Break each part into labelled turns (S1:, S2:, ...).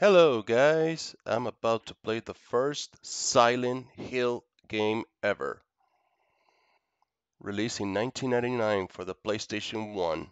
S1: Hello guys, I'm about to play the first Silent Hill game ever. Released in 1999 for the PlayStation 1.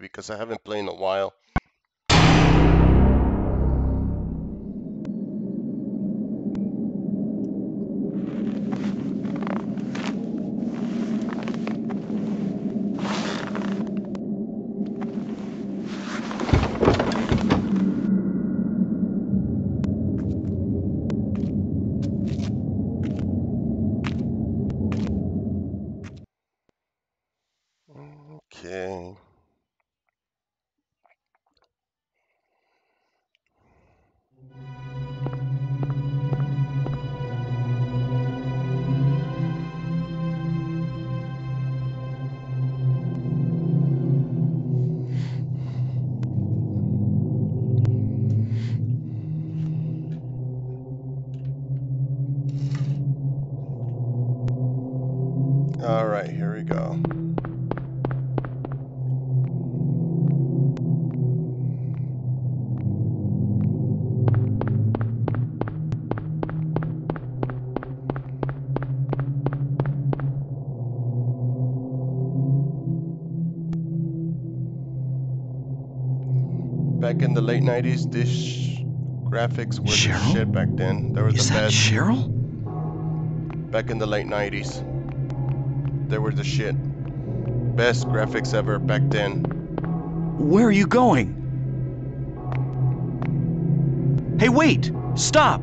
S1: Because I haven't late 90s, this graphics were the shit back then. They were
S2: Is
S1: the
S2: that
S1: best.
S2: Cheryl?
S1: back in the late 90s. They were the shit. Best graphics ever back then.
S2: Where are you going? Hey, wait! Stop!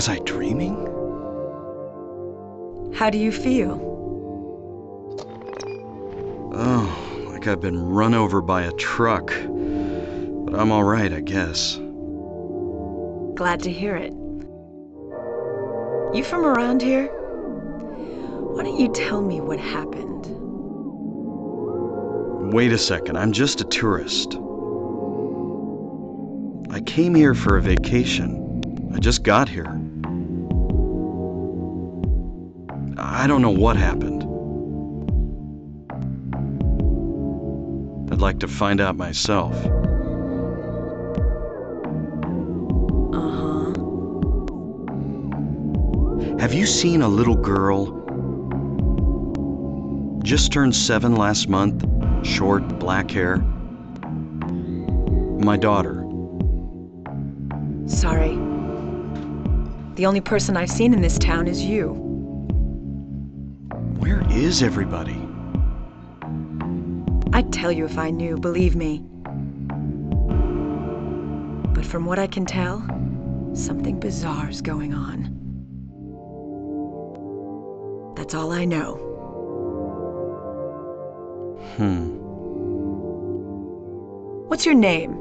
S2: Was I dreaming?
S3: How do you feel?
S2: Oh, like I've been run over by a truck. But I'm alright, I guess.
S3: Glad to hear it. You from around here? Why don't you tell me what happened?
S2: Wait a second, I'm just a tourist. I came here for a vacation. I just got here. I don't know what happened. I'd like to find out myself.
S3: Uh huh.
S2: Have you seen a little girl? Just turned seven last month, short, black hair. My daughter.
S3: Sorry. The only person I've seen in this town is you.
S2: Is everybody?
S3: I'd tell you if I knew, believe me. But from what I can tell, something bizarre's going on. That's all I know.
S2: Hmm.
S3: What's your name?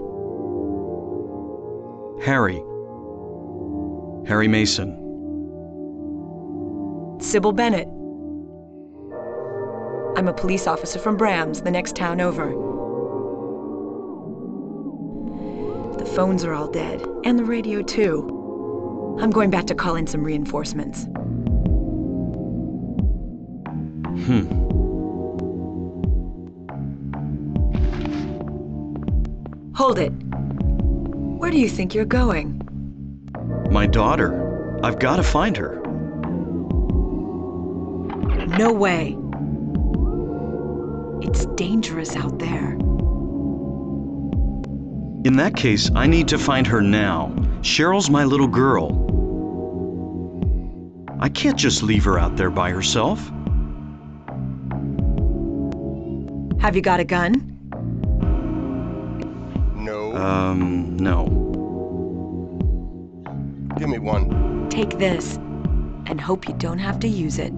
S2: Harry. Harry Mason.
S3: Cybil Bennett. I'm a police officer from Brahms, the next town over. The phones are all dead, and the radio too. I'm going back to call in some reinforcements.
S2: Hmm.
S3: Hold it. Where do you think you're going?
S2: My daughter. I've got to find her.
S3: No way. It's dangerous out there.
S2: In that case, I need to find her now. Cheryl's my little girl. I can't just leave her out there by herself.
S3: Have you got a gun?
S1: No.
S2: Um, no.
S1: Give me one.
S3: Take this and hope you don't have to use it.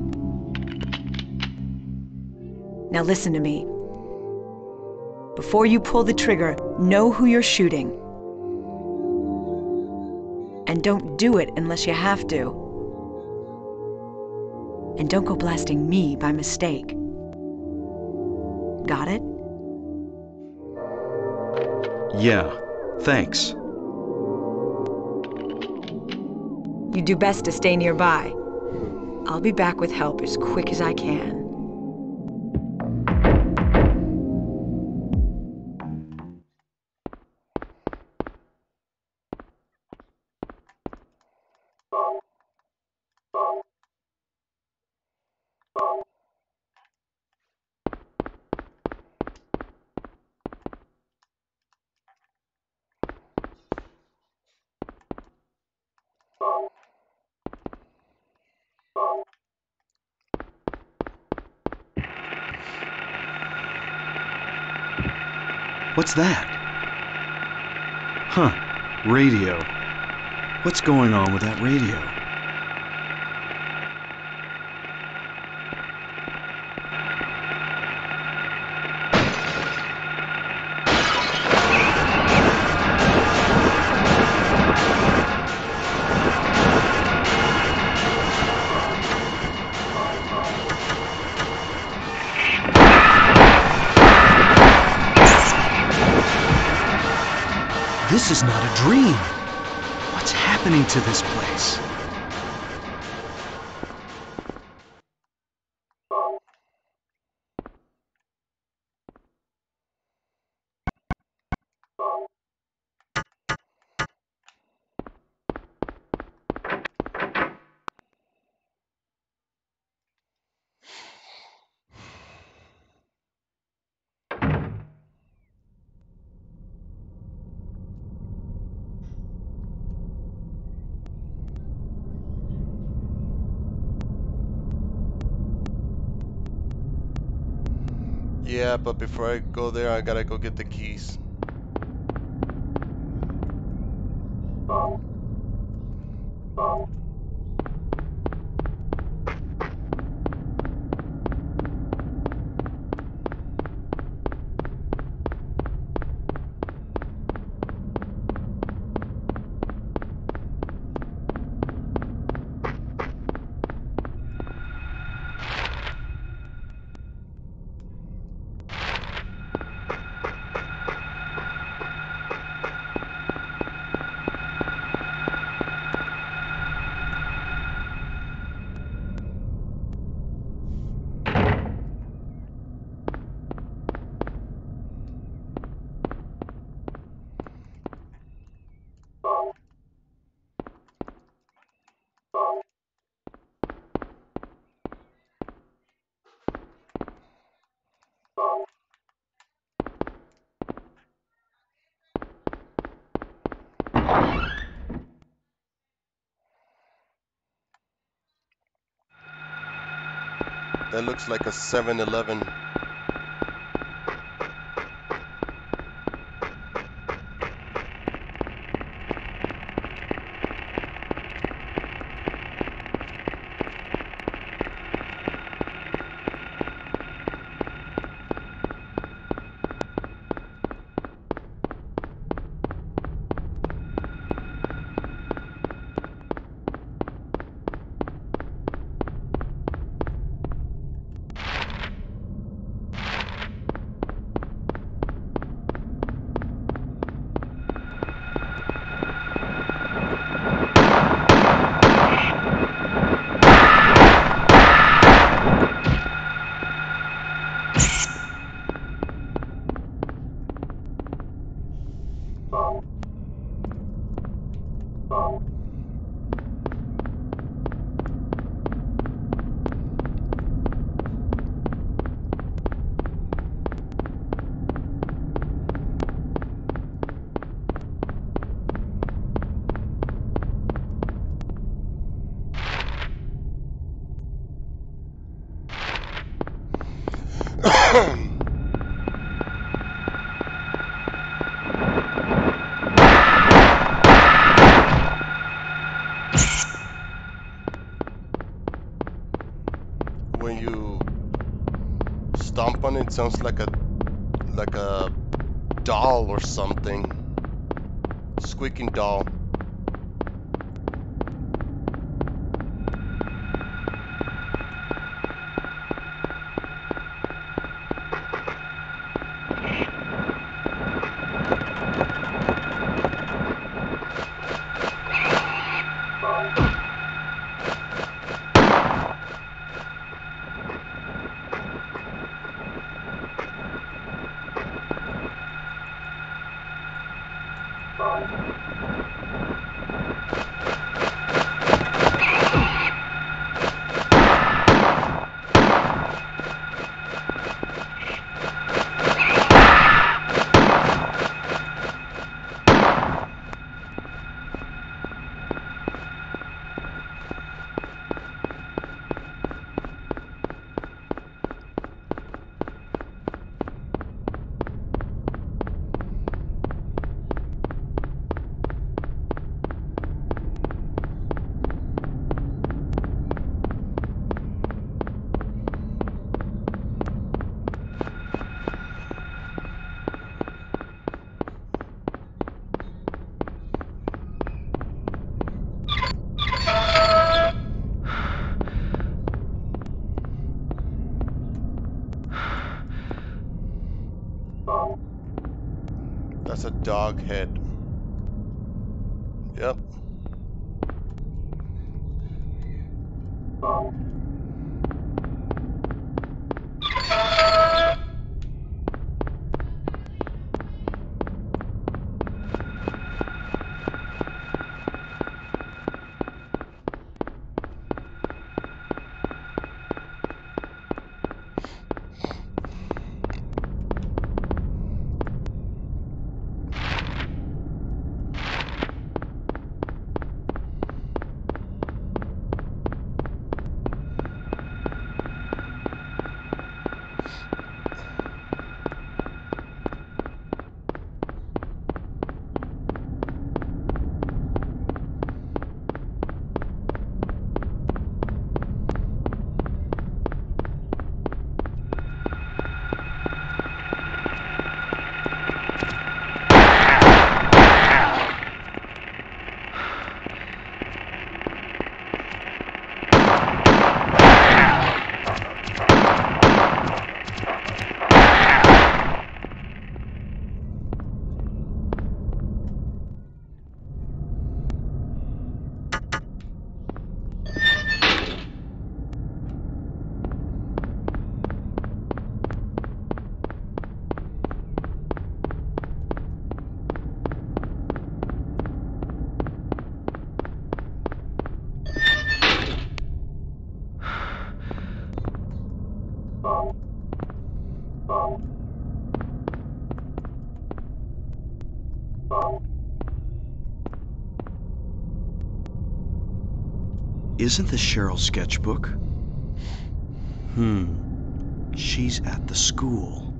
S3: Now listen to me. Before you pull the trigger, know who you're shooting. And don't do it unless you have to. And don't go blasting me by mistake. Got it?
S2: Yeah, thanks.
S3: You do best to stay nearby. I'll be back with help as quick as I can.
S2: What's that? Huh, radio. What's going on with that radio? Dream. What's happening to this place?
S1: Yeah, but before I go there, I gotta go get the keys. That looks like a 7-Eleven. when you stomp on sounds like a like a doll or something. Squeaking doll. Dog head.
S2: Isn't this Cheryl's sketchbook? Hmm. She's at the school.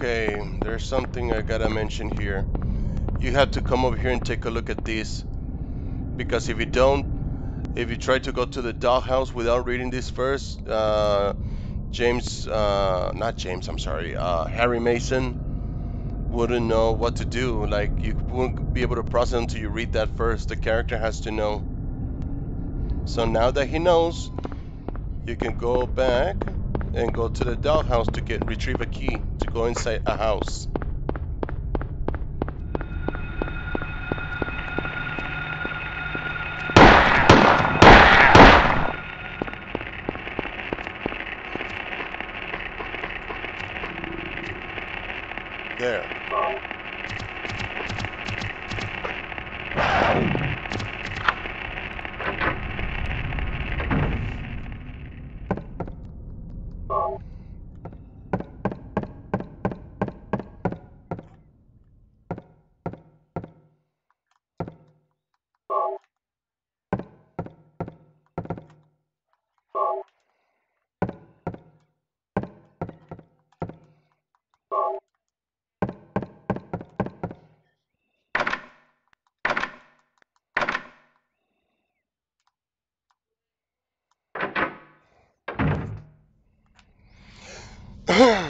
S1: Okay, there's something I gotta mention here. You have to come over here and take a look at this. Because if you don't, if you try to go to the dollhouse without reading this first, uh, James, uh, not James, I'm sorry, uh, Harry Mason wouldn't know what to do. Like, you won't be able to process until you read that first. The character has to know. So now that he knows, you can go back and go to the dollhouse to get retrieve a key go inside a house. Ahem.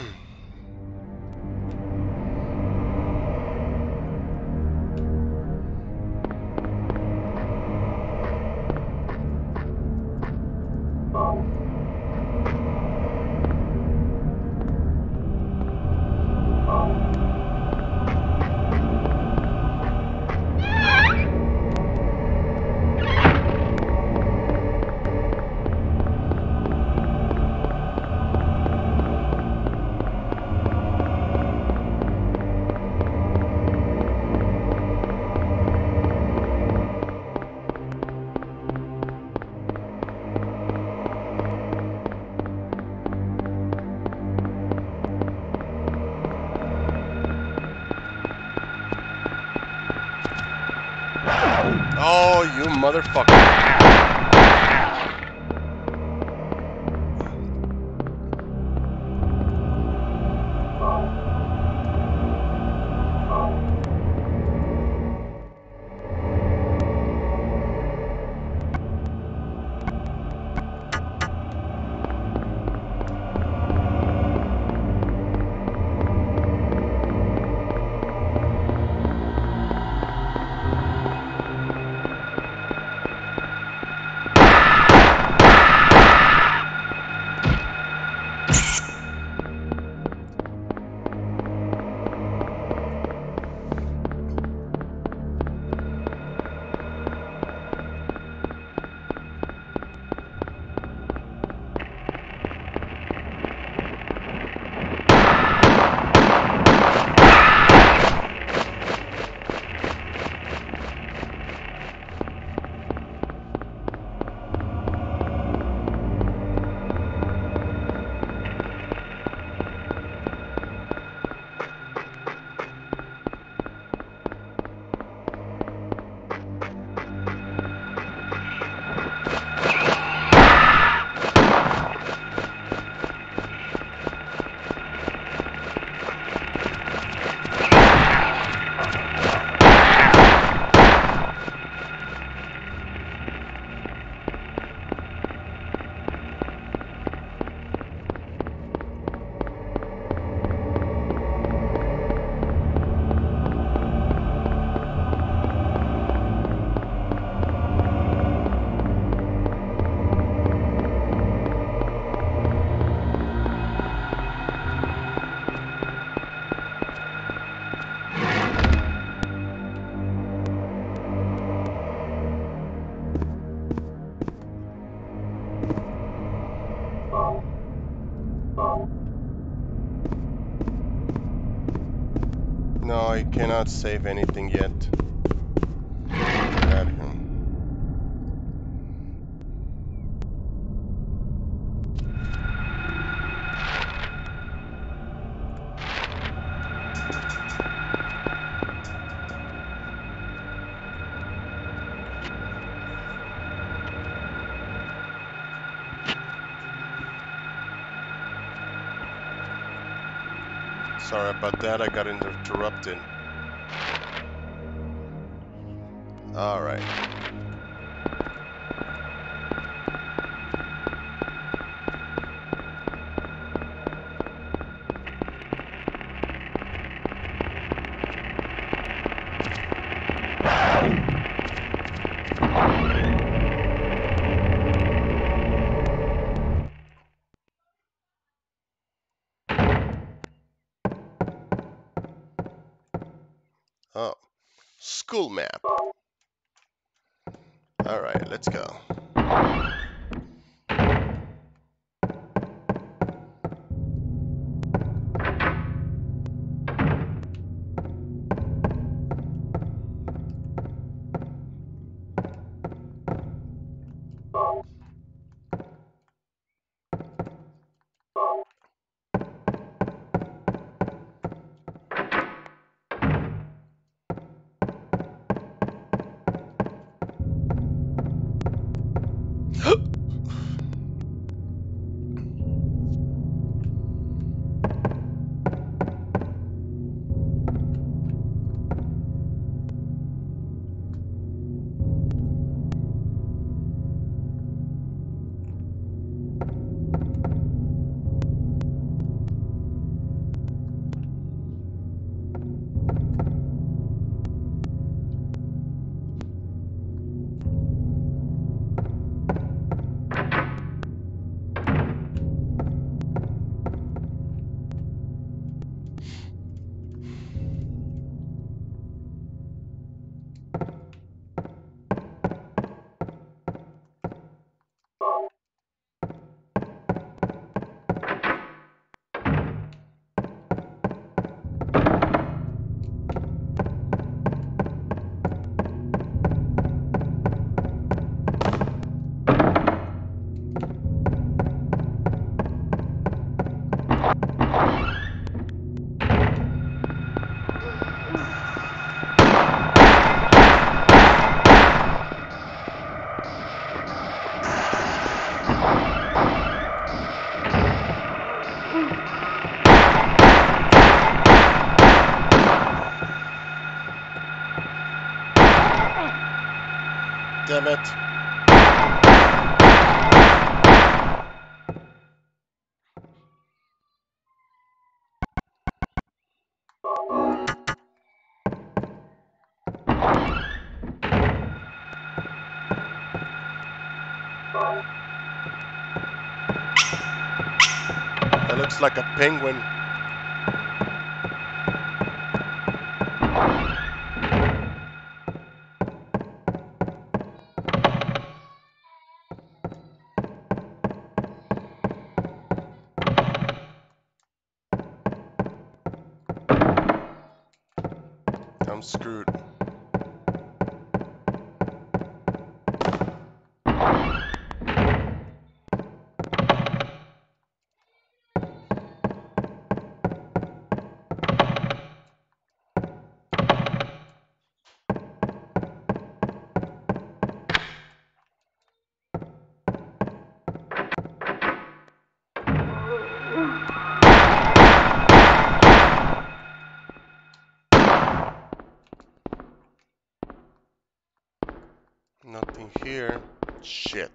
S1: motherfucker. Cannot save anything yet. Add him. Sorry about that, I got interrupted. School map. Alright, let's go. Like a penguin. I'm screwed. Here. Shit.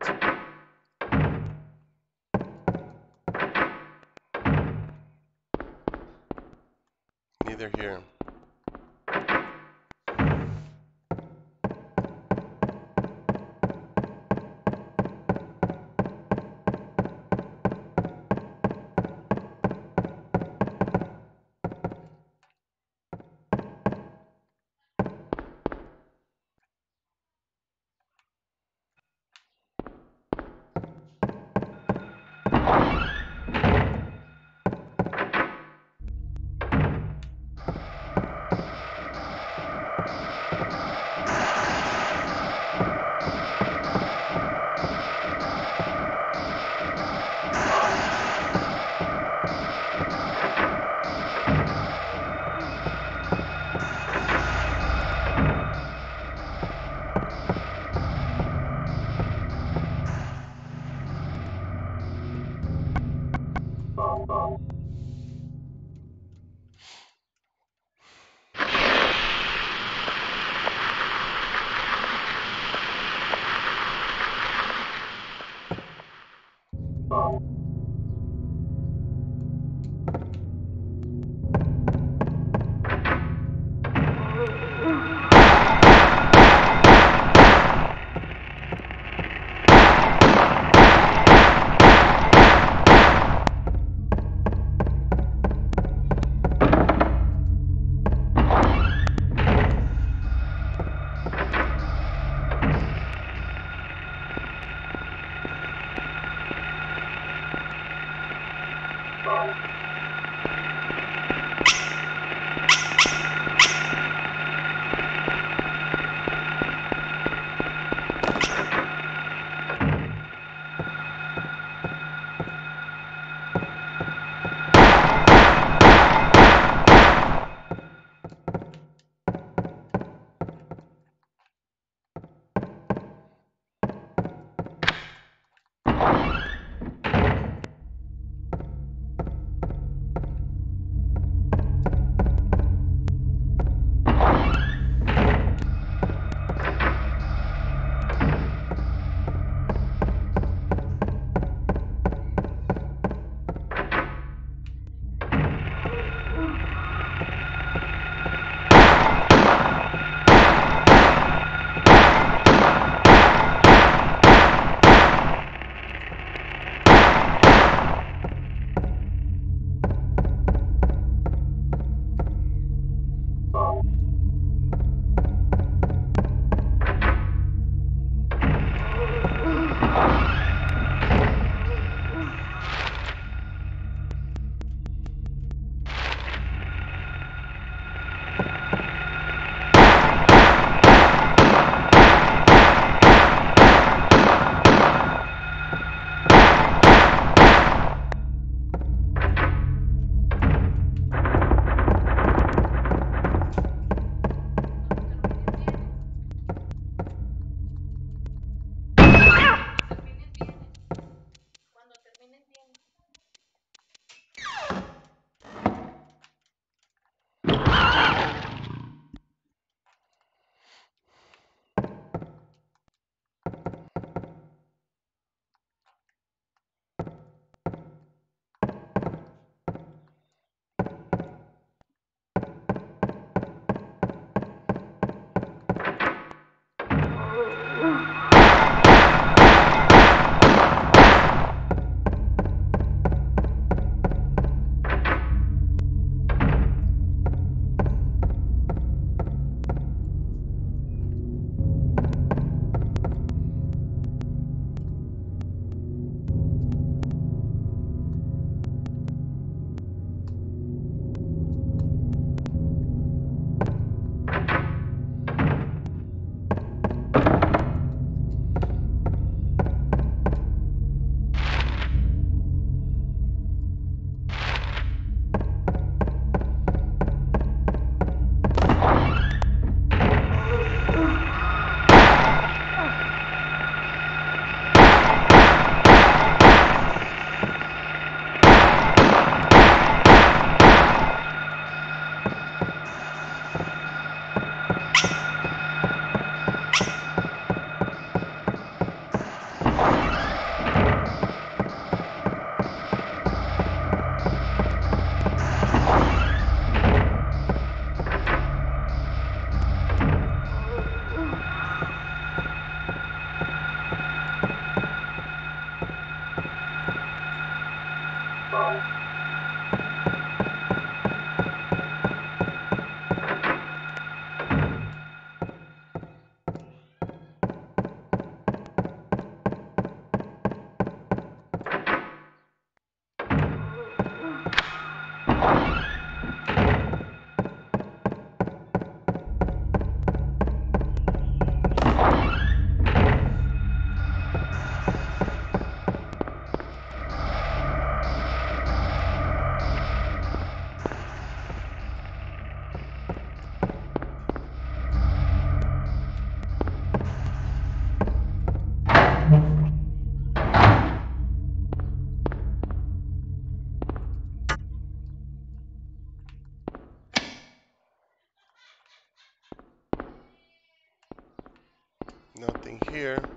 S1: Nothing here.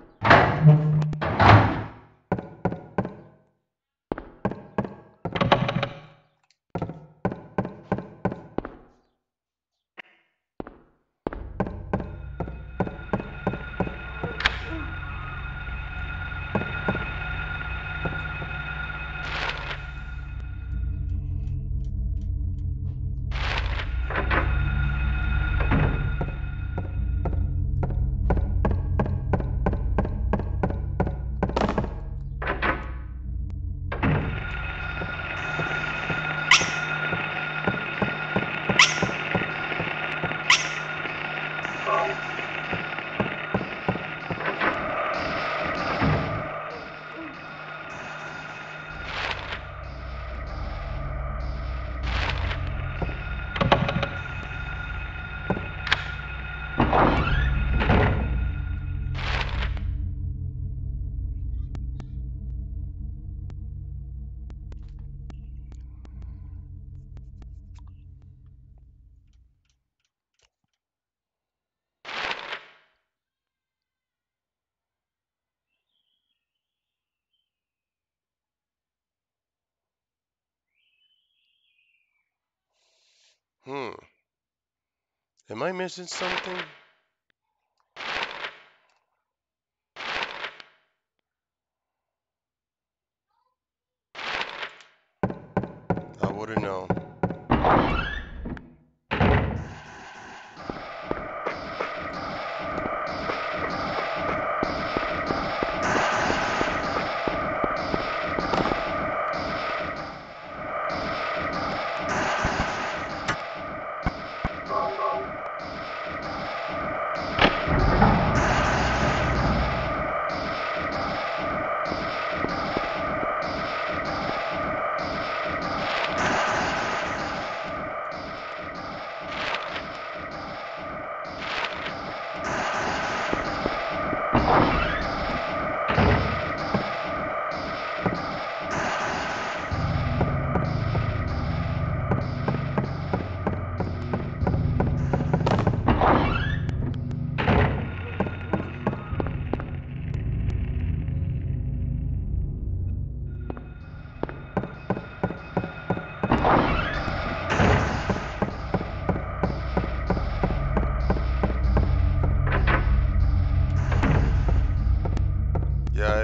S1: Am I missing something?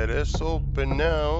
S1: It is open now.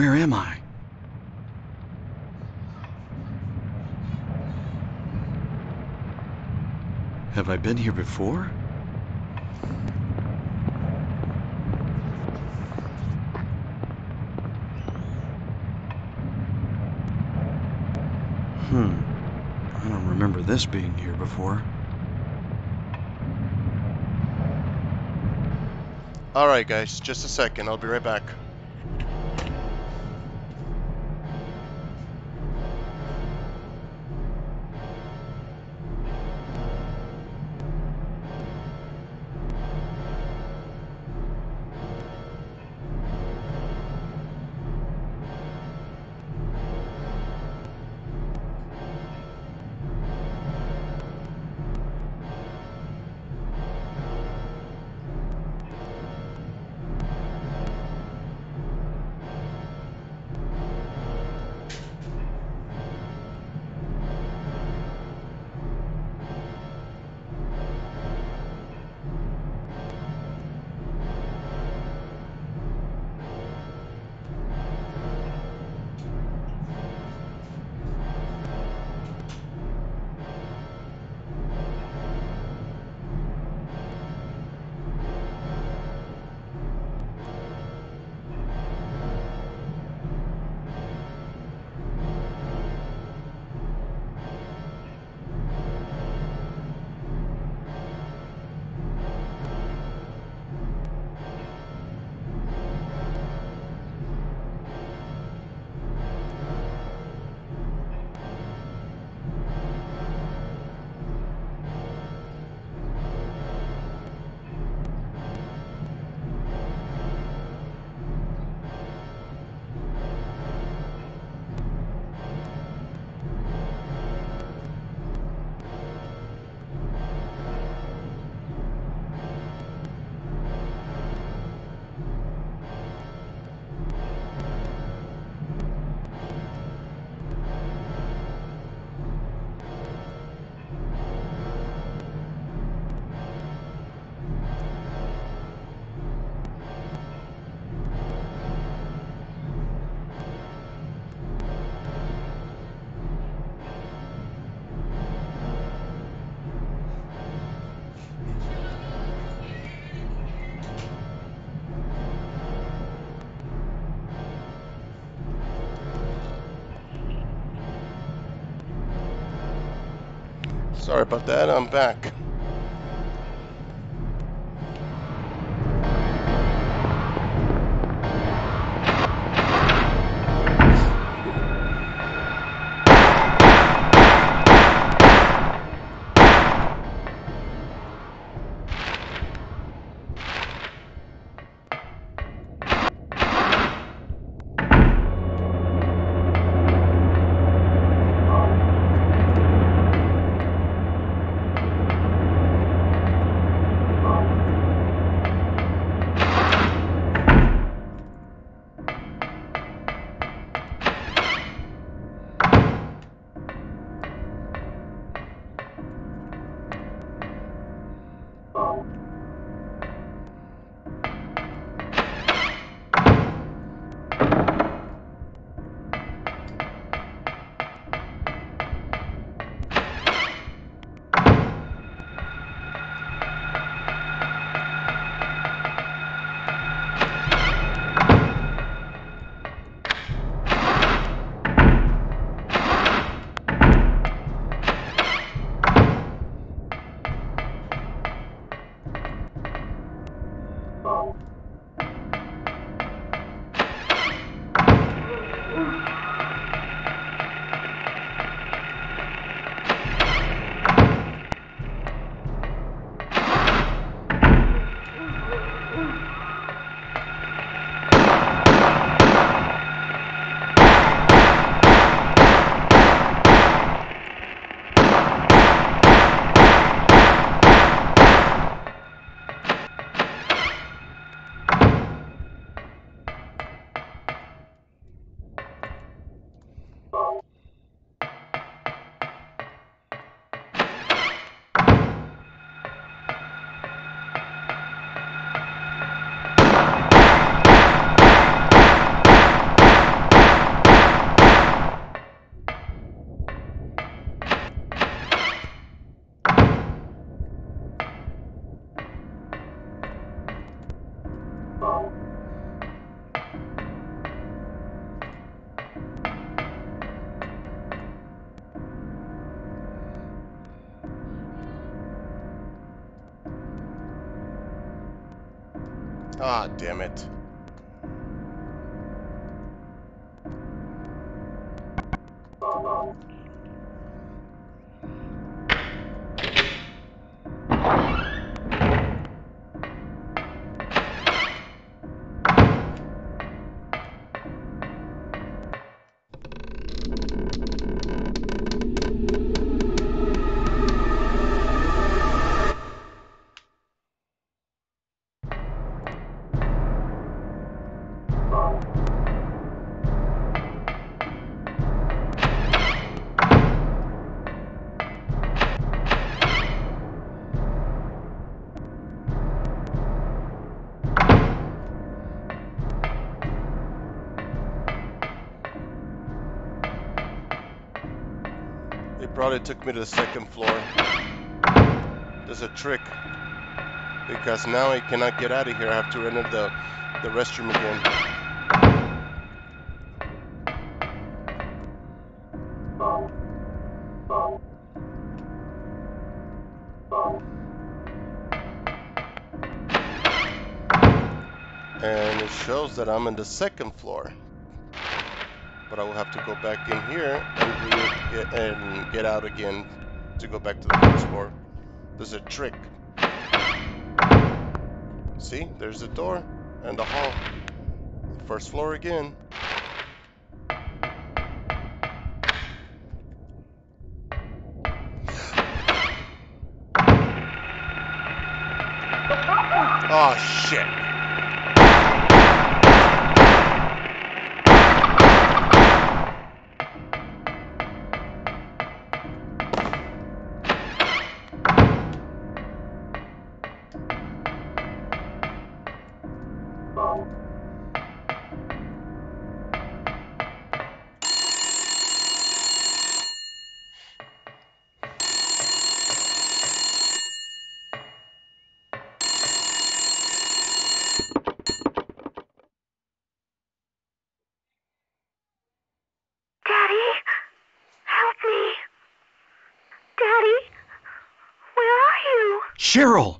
S2: Where am I? Have I been here before? Hmm. I don't remember this being here before.
S1: Alright guys, just a second, I'll be right back. Sorry about that, I'm back. Ah, damn it. Probably took me to the second floor. There's a trick. Because now I cannot get out of here. I have to enter the, the restroom again. And it shows that I'm in the second floor. But I will have to go back in here and, get, and get out again to go back to the first floor. There's a trick. See, there's the door and the hall. First floor again.
S2: Cheryl!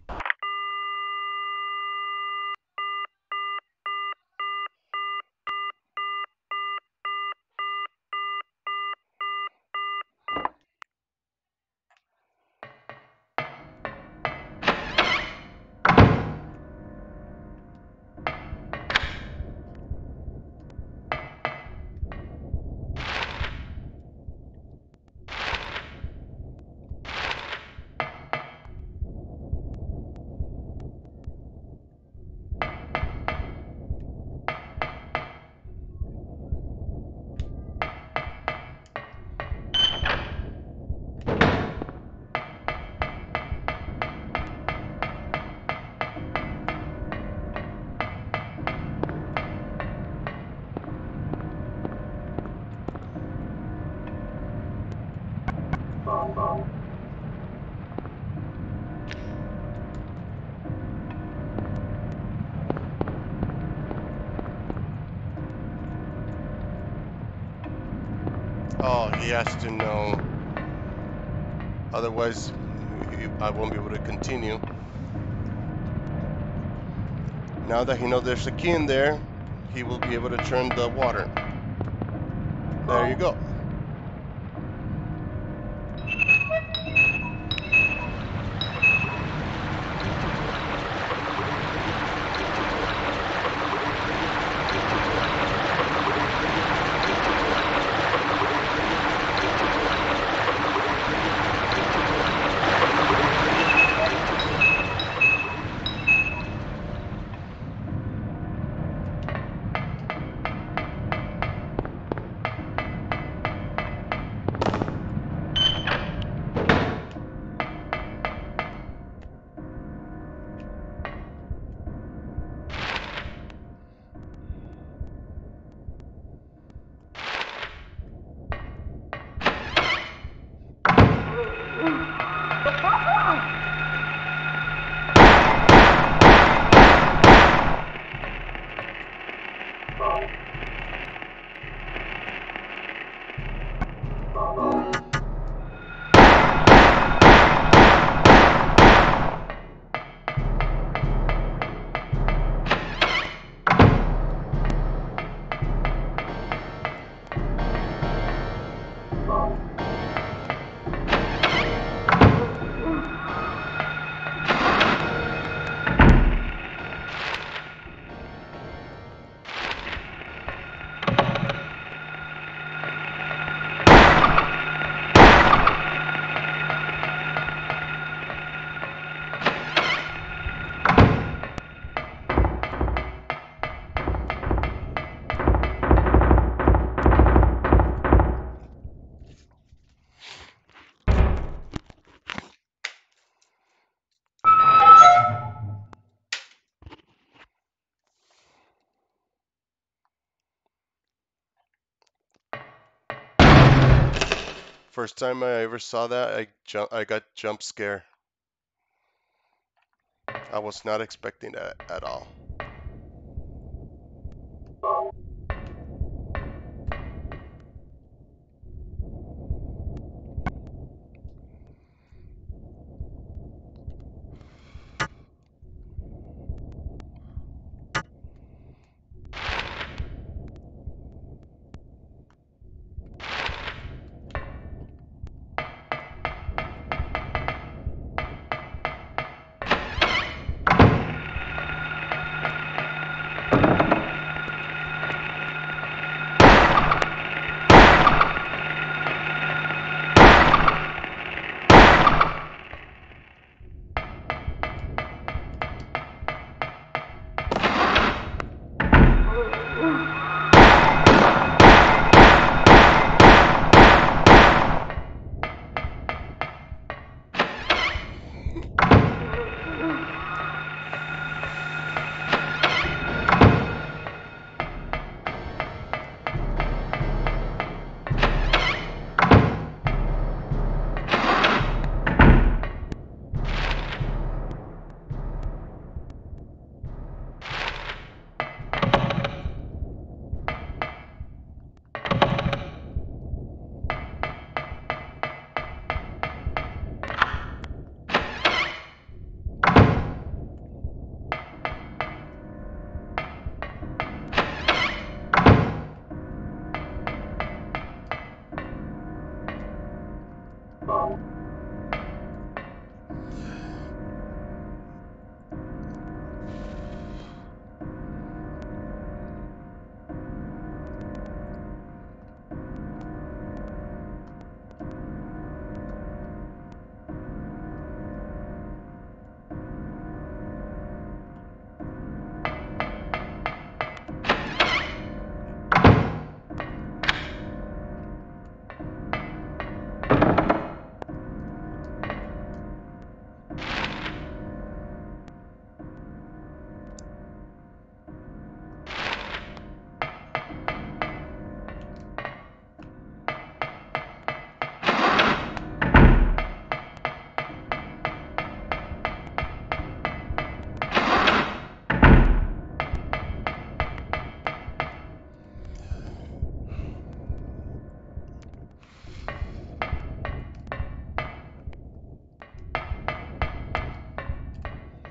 S1: Has to know. Otherwise, I won't be able to continue. Now that he knows there's a key in there, he will be able to turn the water. There you go. First time I ever saw that, I ju- I got jump scare. I was not expecting that at all.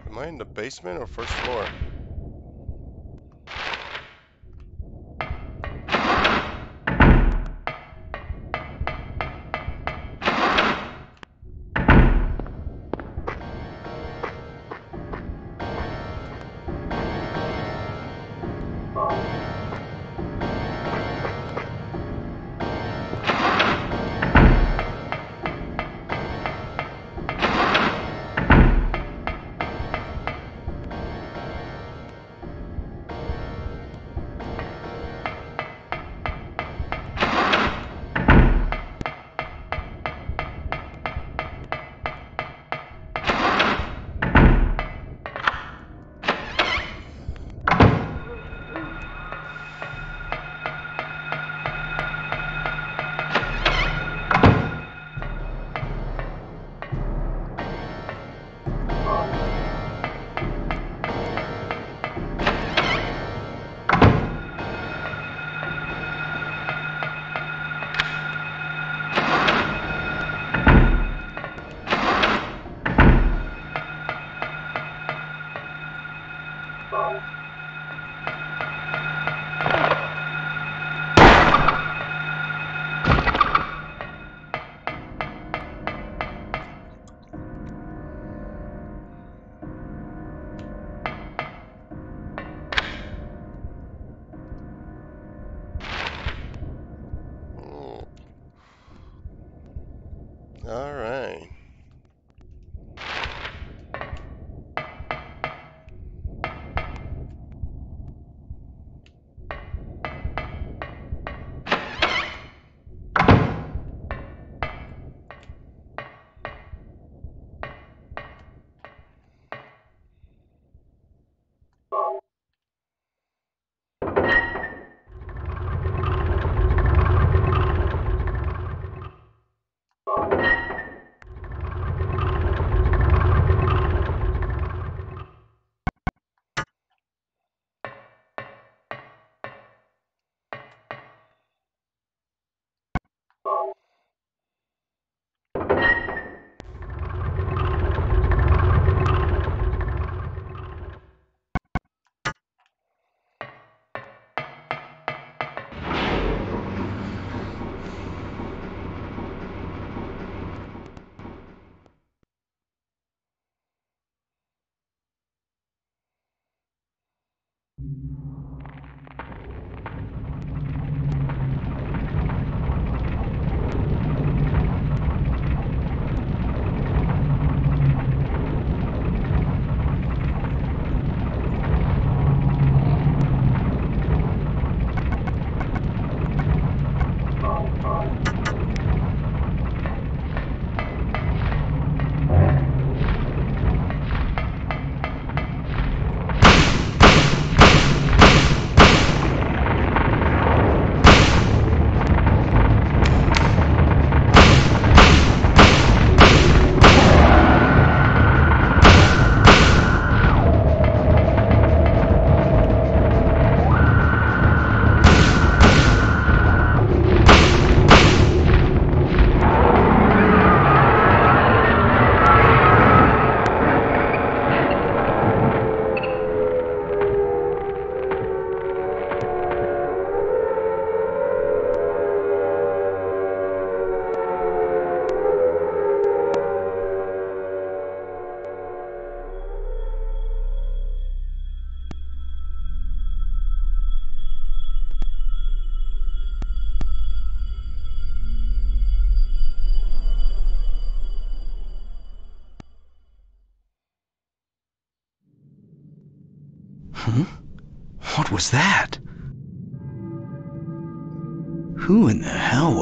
S1: Am I in the basement or first floor?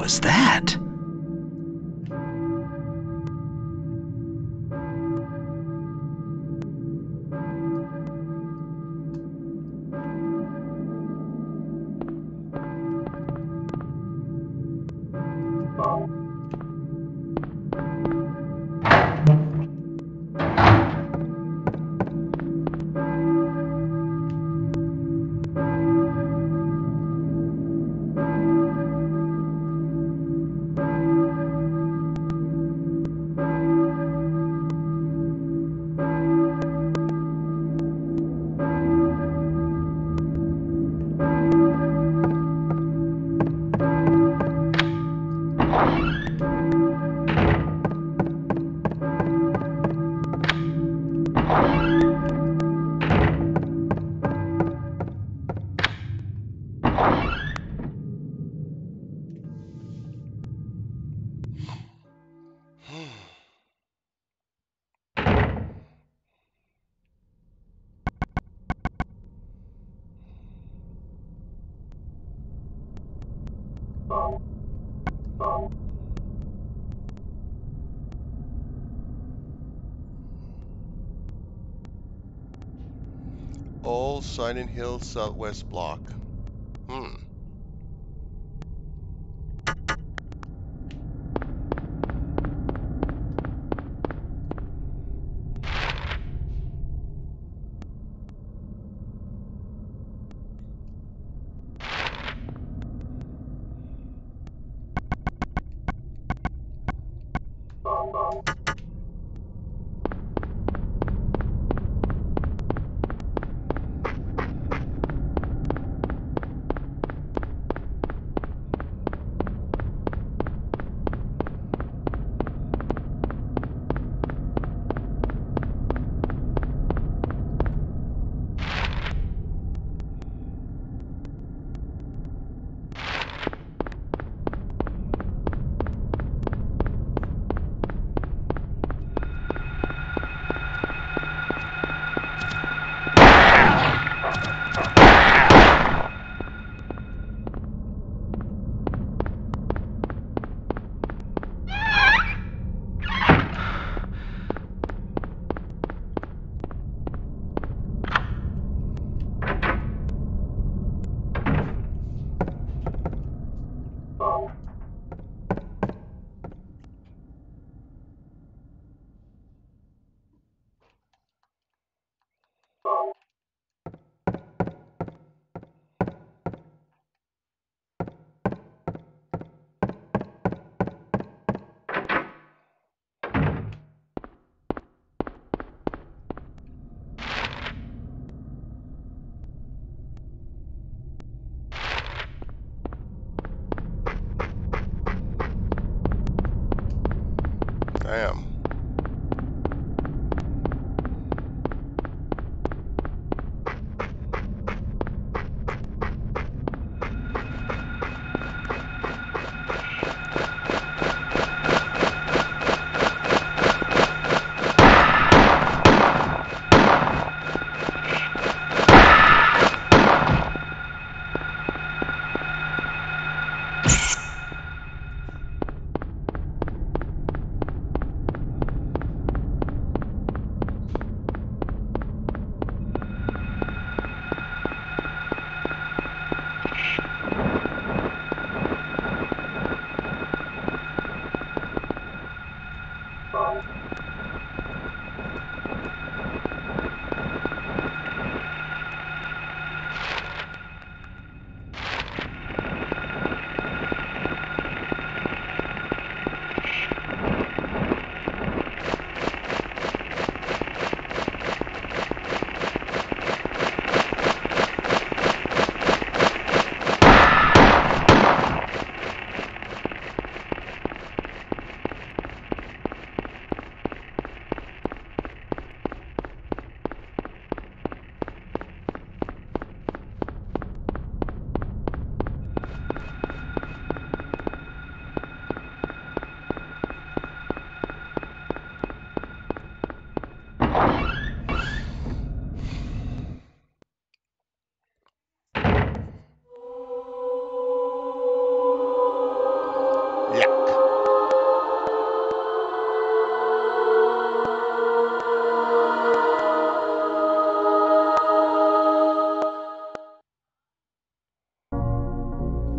S2: Was that?
S1: Old Silent Hill Southwest Block. Hmm. Damn.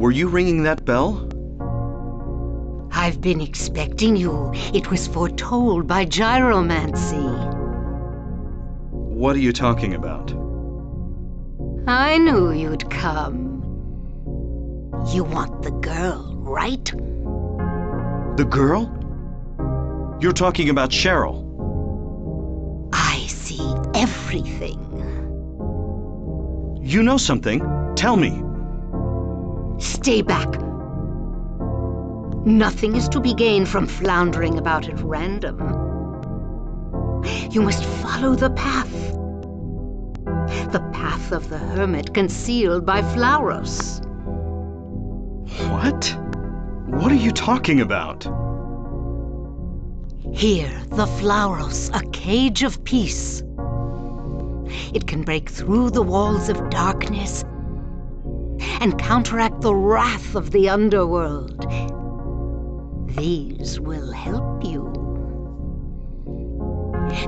S2: Were you ringing that bell?
S4: I've been expecting you. It was foretold by gyromancy.
S2: What are you talking about?
S4: I knew you'd come. You want the girl, right?
S2: The girl? You're talking about Cheryl.
S4: I see everything.
S2: You know something. Tell me.
S4: Stay back. Nothing is to be gained from floundering about at random. You must follow the path. The path of the hermit concealed by Flauros.
S2: What? What are you talking about?
S4: Here, the Flauros, a cage of peace. It can break through the walls of darkness and counteract the wrath of the underworld. These will help you.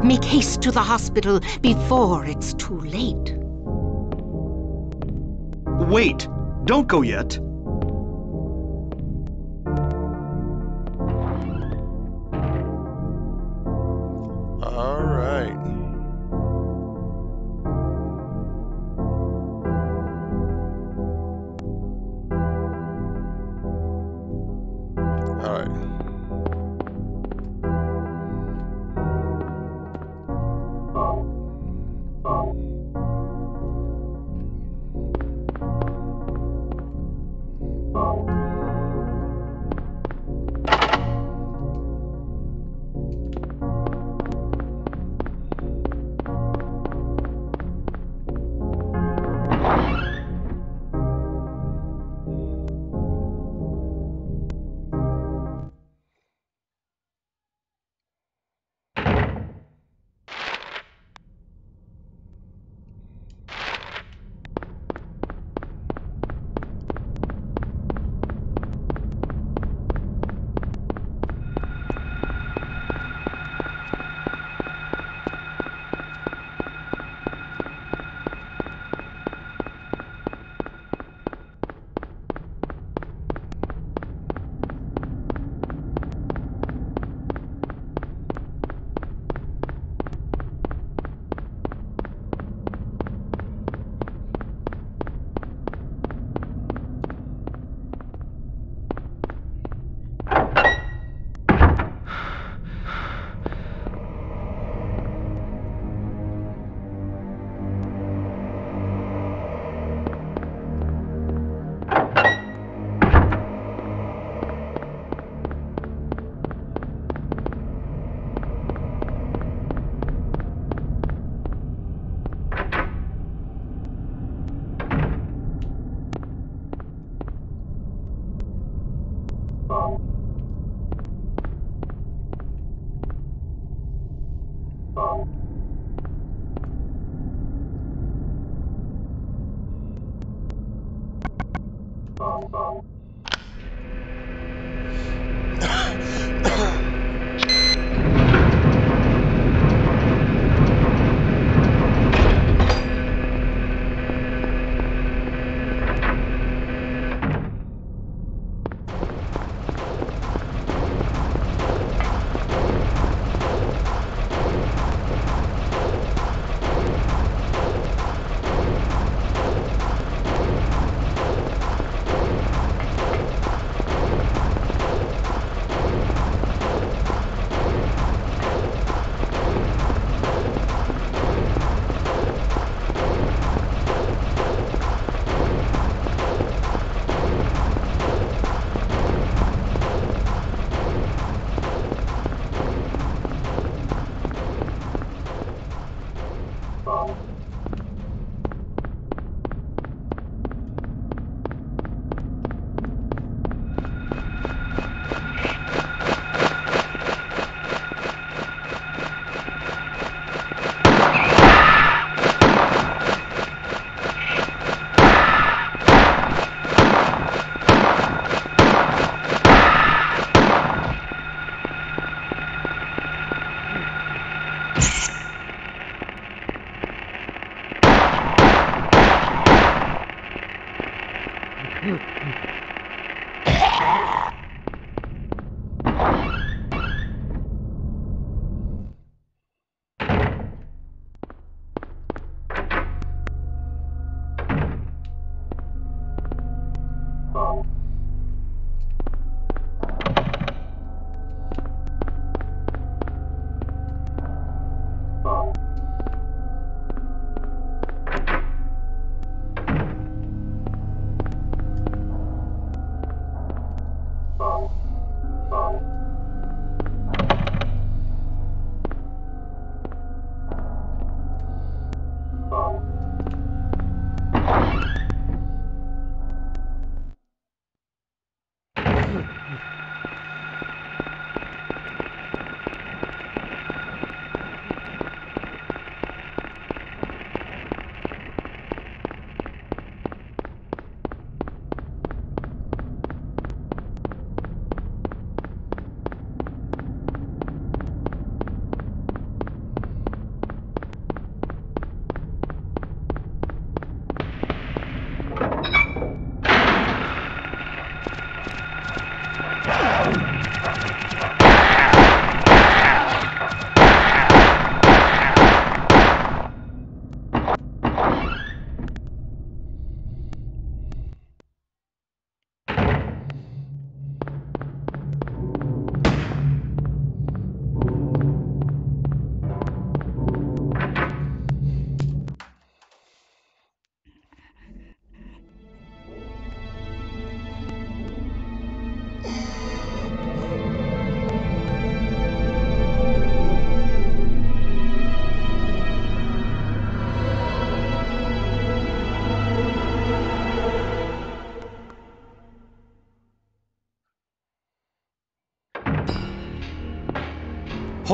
S4: Make haste to the hospital before it's too late.
S2: Wait! Don't go yet!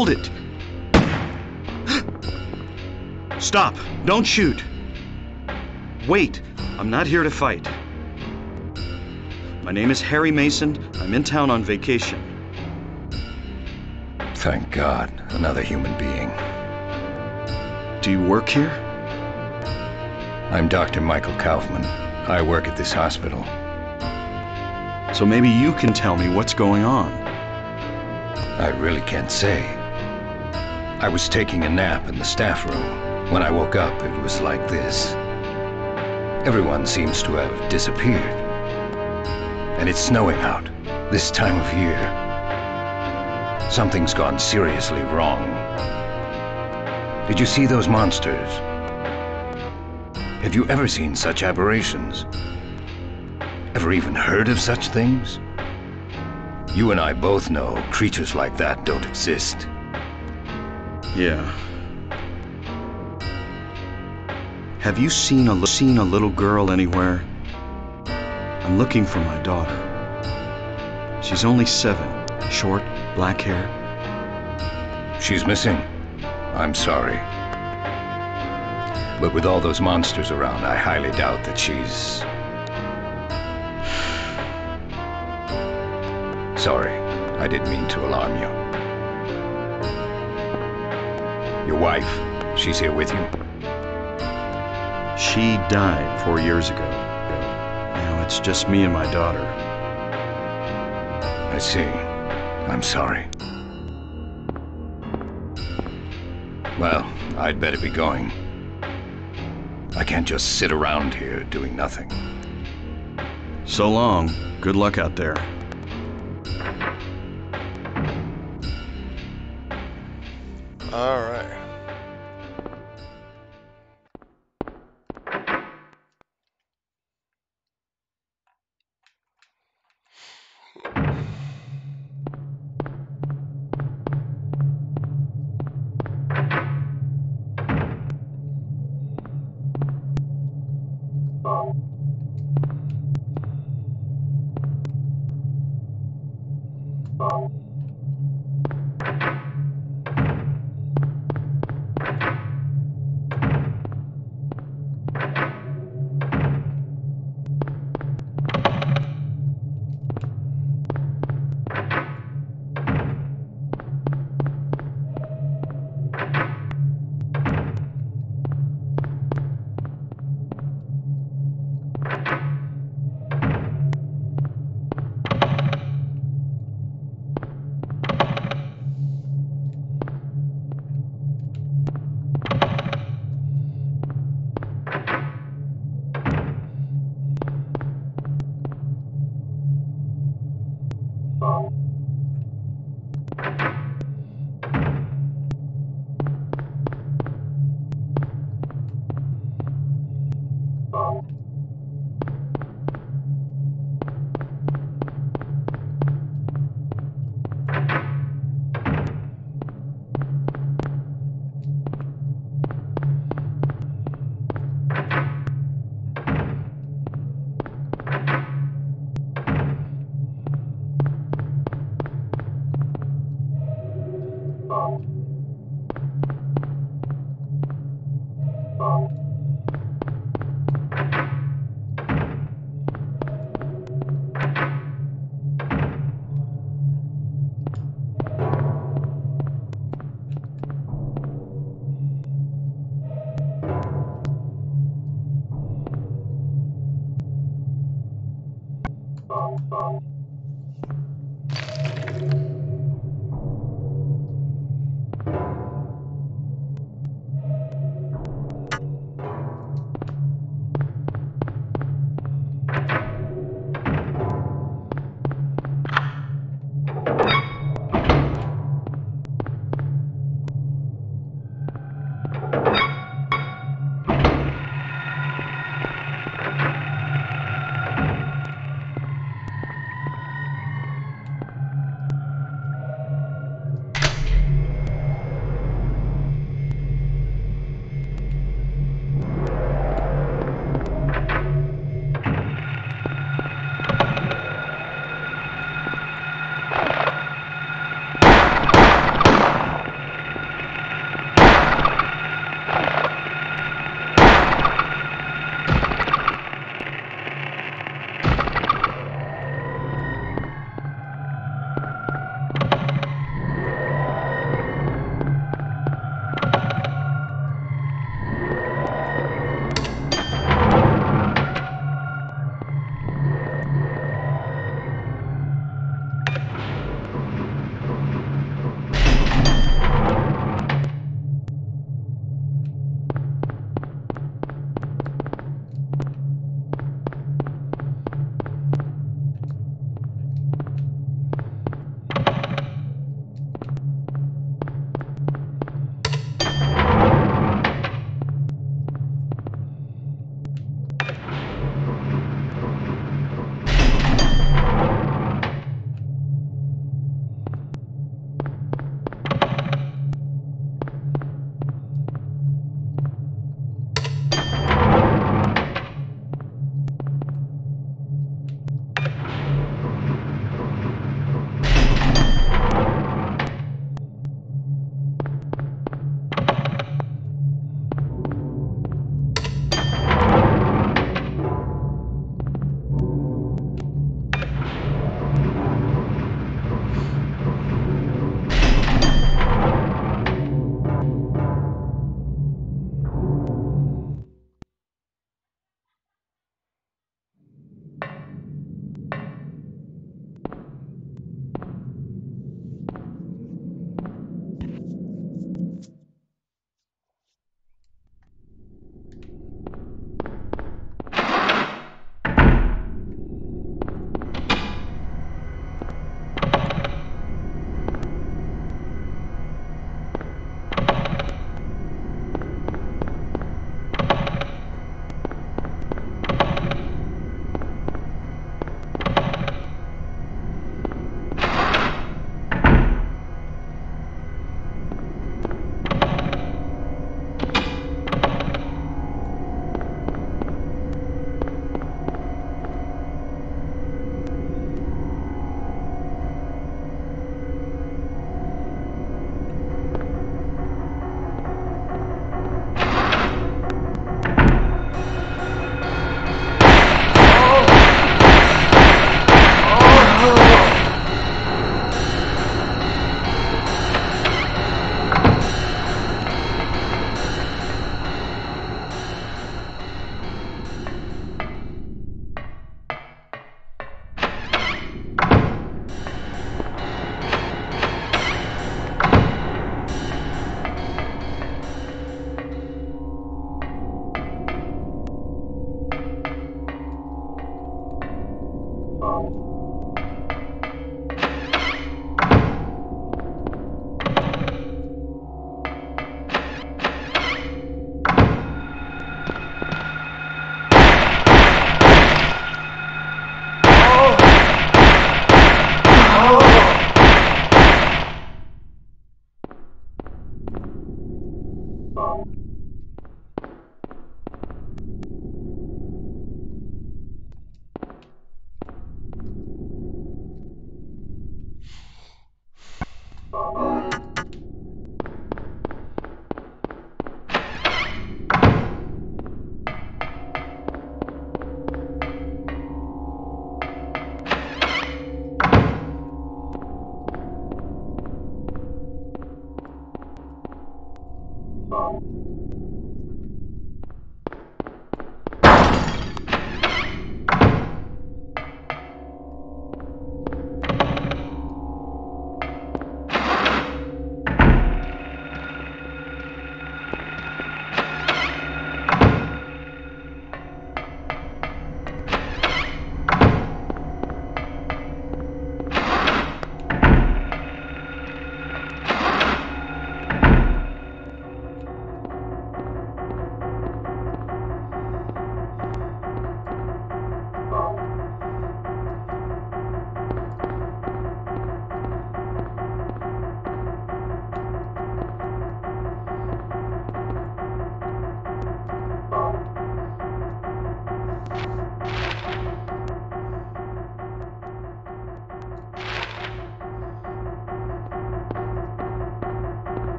S2: Hold it! Stop! Don't shoot! Wait! I'm not here to fight. My name is Harry Mason. I'm in town on vacation.
S5: Thank God, another human being.
S2: Do you work here?
S5: I'm Dr. Michael Kaufmann. I work at this hospital.
S2: So maybe you can tell me what's going on.
S5: I really can't say. I was taking a nap in the staff room. When I woke up, it was like this. Everyone seems to have disappeared. And it's snowing out, this time of year. Something's gone seriously wrong. Did you see those monsters? Have you ever seen such aberrations? Ever even heard of such things? You and I both know creatures like that don't exist.
S2: Yeah. Have you seen a seen a little girl anywhere? I'm looking for my daughter. She's only seven, short, black hair.
S5: She's missing. I'm sorry. But with all those monsters around, I highly doubt that she's... Sorry, I didn't mean to alarm you. Wife, she's here with you?
S2: She died four years ago. Now it's just me and my daughter.
S5: I see. I'm sorry. Well, I'd better be going. I can't just sit around here doing nothing.
S2: So long. Good luck out there.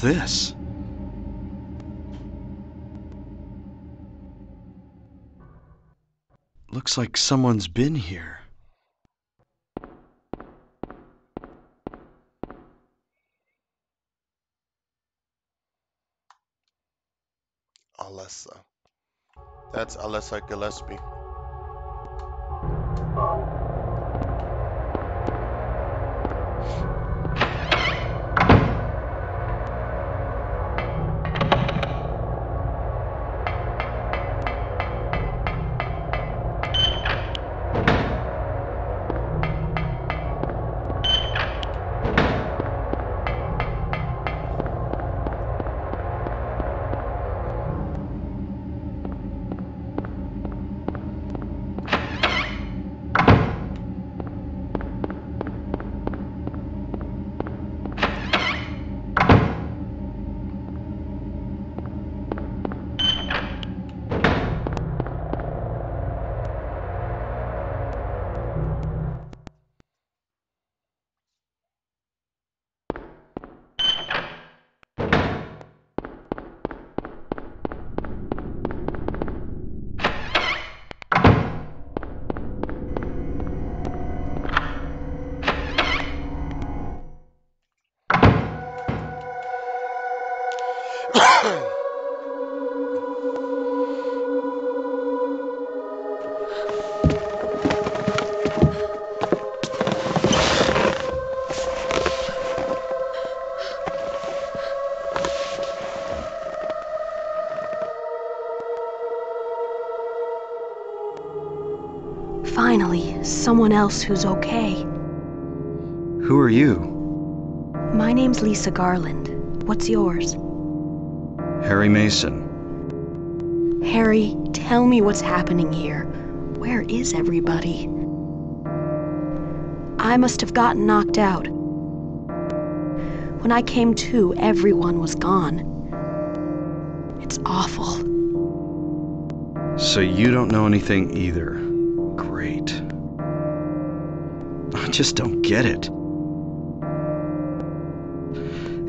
S2: This? Looks like someone's been here.
S1: Alessa. That's Alessa Gillespie.
S6: Someone else who's okay.
S2: Who are you?
S6: My name's Lisa Garland. What's yours?
S2: Harry Mason.
S6: Harry, tell me what's happening here. Where is everybody? I must have gotten knocked out. When I came to, everyone was gone. It's awful.
S2: So you don't know anything either. Just don't get it.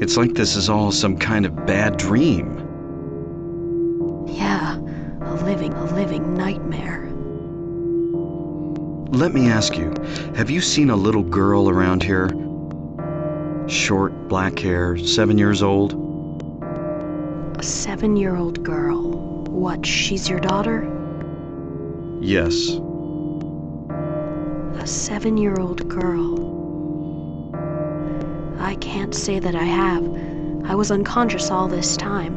S2: It's like this is all some kind of bad dream.
S6: Yeah, a living, a living nightmare.
S2: Let me ask you, have you seen a little girl around here? Short, black hair, seven years old?
S6: A seven year old girl. What, she's your daughter?
S2: Yes.
S6: A seven year old girl. I can't say that I have. I was unconscious all this time.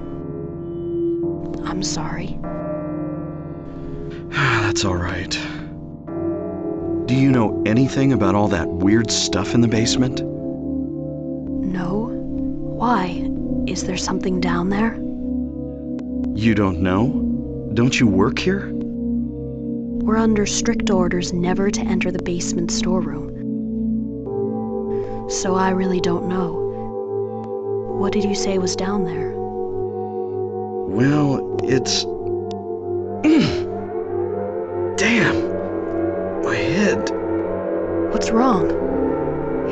S6: I'm sorry.
S2: That's all right. Do you know anything about all that weird stuff in the basement?
S6: No? Why? Is there something down there?
S2: You don't know? Don't you work here?
S6: We're under strict orders never to enter the basement storeroom. So I really don't know. What did you say was down there?
S2: Well, it's. Damn! My head.
S6: What's wrong?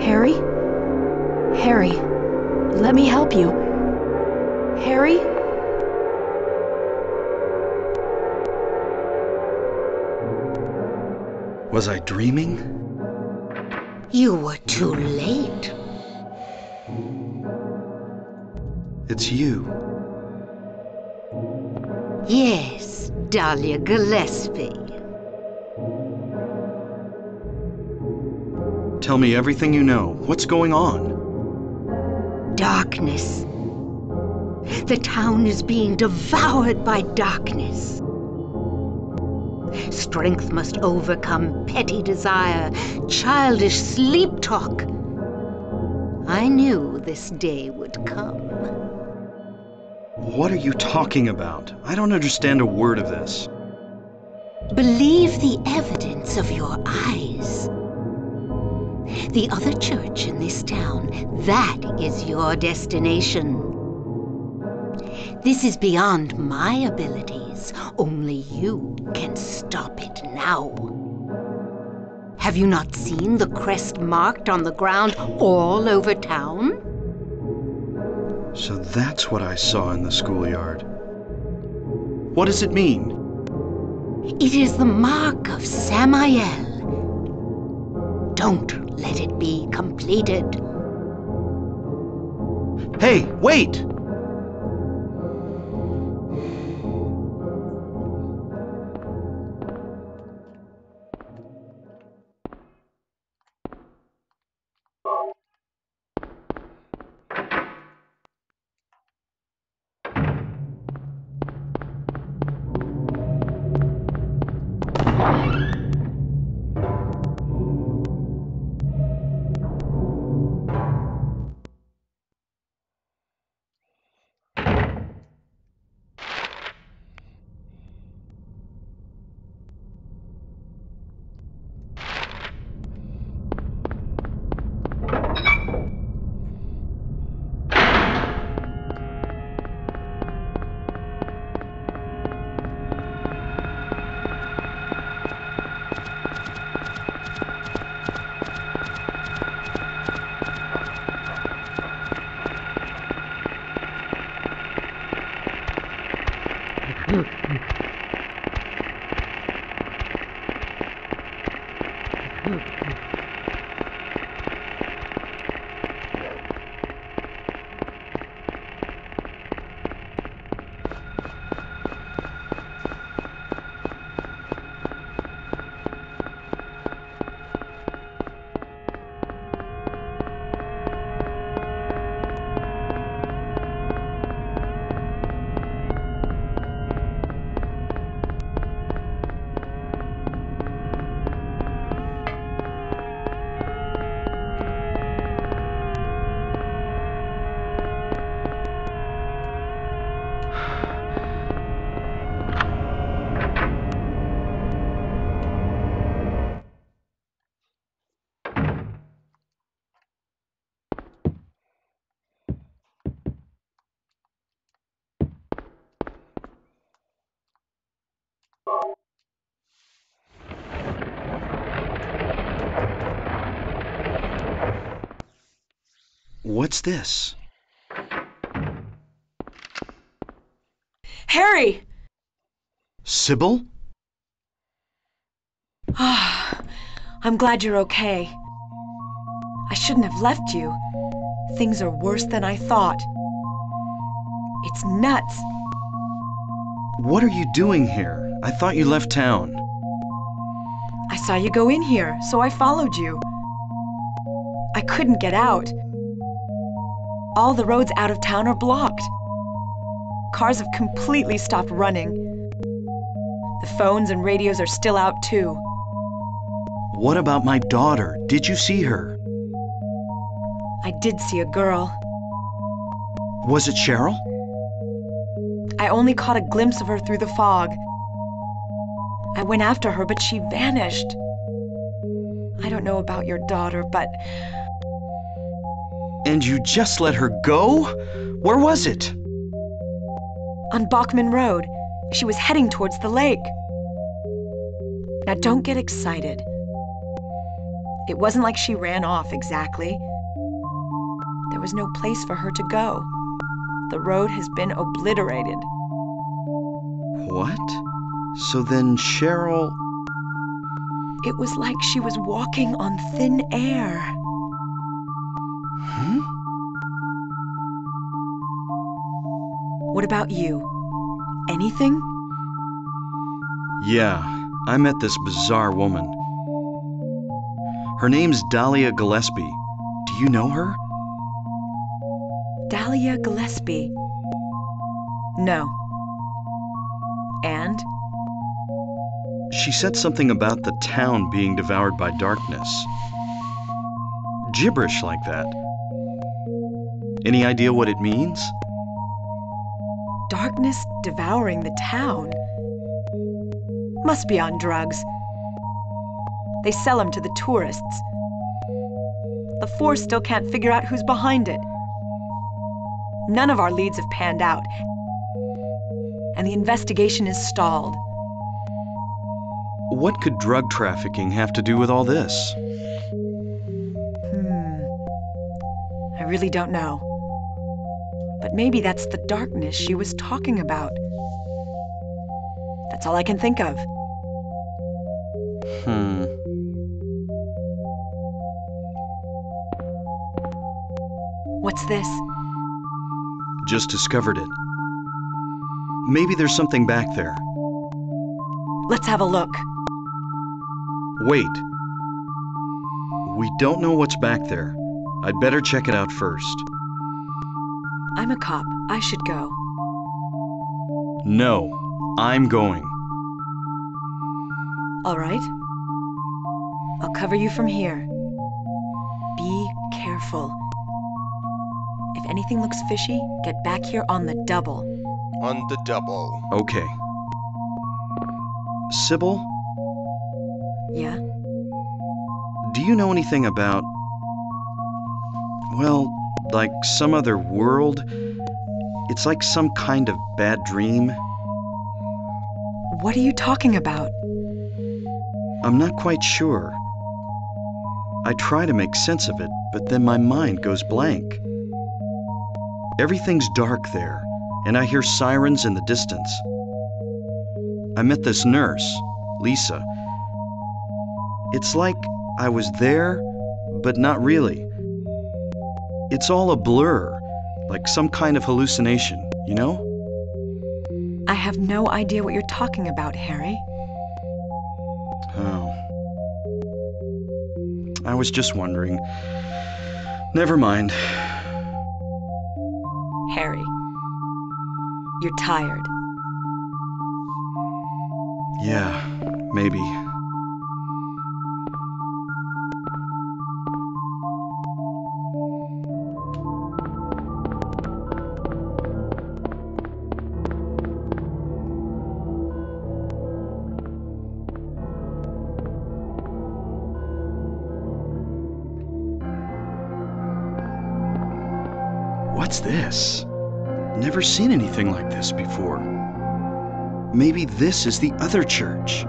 S6: Harry? Harry, let me help you. Harry?
S2: Was I dreaming?
S4: You were too late.
S2: It's you.
S4: Yes, Dahlia Gillespie.
S2: Tell me everything you know. What's going on?
S4: Darkness. The town is being devoured by darkness. Strength must overcome petty desire, childish sleep talk. I knew this day would come.
S2: What are you talking about? I don't understand a word of this.
S4: Believe the evidence of your eyes. The other church in this town, that is your destination. This is beyond my abilities. Only you can stop it now. Have you not seen the crest marked on the ground all over town?
S2: So that's what I saw in the schoolyard. What does it mean?
S4: It is the mark of Samael. Don't let it be completed.
S2: Hey, wait! What's this?
S3: Harry!
S2: Cybil?
S3: Ah, I'm glad you're okay. I shouldn't have left you. Things are worse than I thought. It's nuts.
S2: What are you doing here? I thought you left town.
S3: I saw you go in here, so I followed you. I couldn't get out. All the roads out of town are blocked. Cars have completely stopped running. The phones and radios are still out too.
S2: What about my daughter? Did you see her?
S3: I did see a girl.
S2: Was it Cheryl?
S3: I only caught a glimpse of her through the fog. I went after her, but she vanished. I don't know about your daughter, but
S2: And you just let her go? Where was it?
S3: on Bachman Road, she was heading towards the lake. Now don't get excited. It wasn't like she ran off exactly. There was no place for her to go. The road has been obliterated.
S2: What? So then Cheryl.
S3: It was like she was walking on thin air.
S2: Hmm?
S3: What about you? Anything?
S2: Yeah, I met this bizarre woman. Her name's Dahlia Gillespie. Do you know her?
S3: Dahlia Gillespie. No. And?
S2: She said something about the town being devoured by darkness. Gibberish like that. Any idea what it means?
S3: Darkness devouring the town. Must be on drugs. They sell them to the tourists. The force still can't figure out who's behind it. None of our leads have panned out, and the investigation is stalled.
S2: What could drug trafficking have to do with all this?
S3: Hmm. I really don't know. But maybe that's the darkness she was talking about. That's all I can think of.
S2: Hmm.
S3: What's this?
S2: Just discovered it. Maybe there's something back there.
S3: Let's have a look.
S2: Wait. We don't know what's back there. I'd better check it out first.
S3: I'm a cop. I should go.
S2: No, I'm going.
S3: All right. I'll cover you from here. Be careful. If anything looks fishy, get back here on the double.
S1: On the double.
S2: Okay. Cybil,
S3: Yeah?
S2: do you know anything about. Well, like some other world? It's like some kind of bad dream.
S3: What are you talking about?
S2: I'm not quite sure. I try to make sense of it, but then my mind goes blank. Everything's dark there, and I hear sirens in the distance. I met this nurse, Lisa. It's like I was there, but not really. It's all a blur, like some kind of hallucination, you know?
S3: I have no idea what you're talking about, Harry.
S2: Oh. I was just wondering. Never mind.
S3: Harry. You're tired.
S2: Yeah, maybe. What's this? Never seen anything like this before. Maybe this is the other church.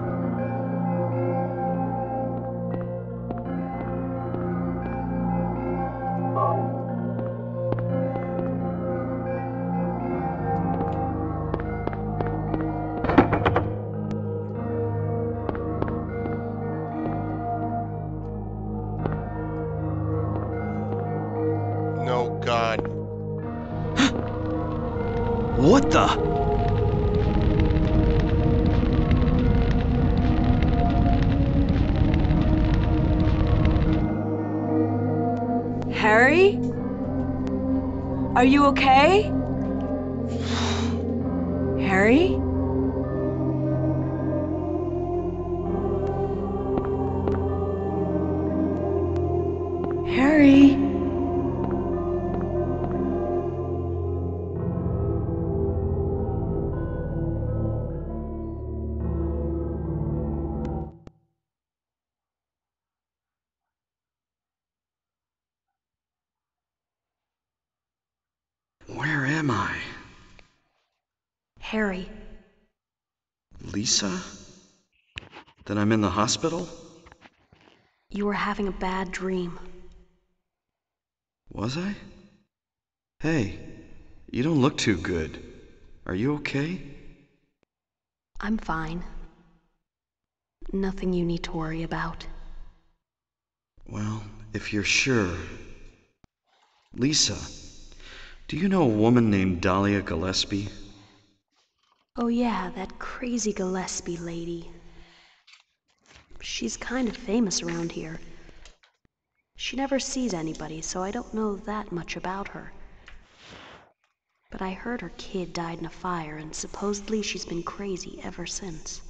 S2: Lisa? Then I'm in the hospital?
S6: you were having a bad dream.
S2: Was I? Hey, you don't look too good. Are you okay?
S6: I'm fine. Nothing you need to worry about.
S2: Well, if you're sure. Lisa, do you know a woman named Dahlia Gillespie?
S6: Oh, yeah, that crazy Gillespie lady. She's kind of famous around here. She never sees anybody, so I don't know that much about her. But I heard her kid died in a fire, and supposedly she's been crazy ever since.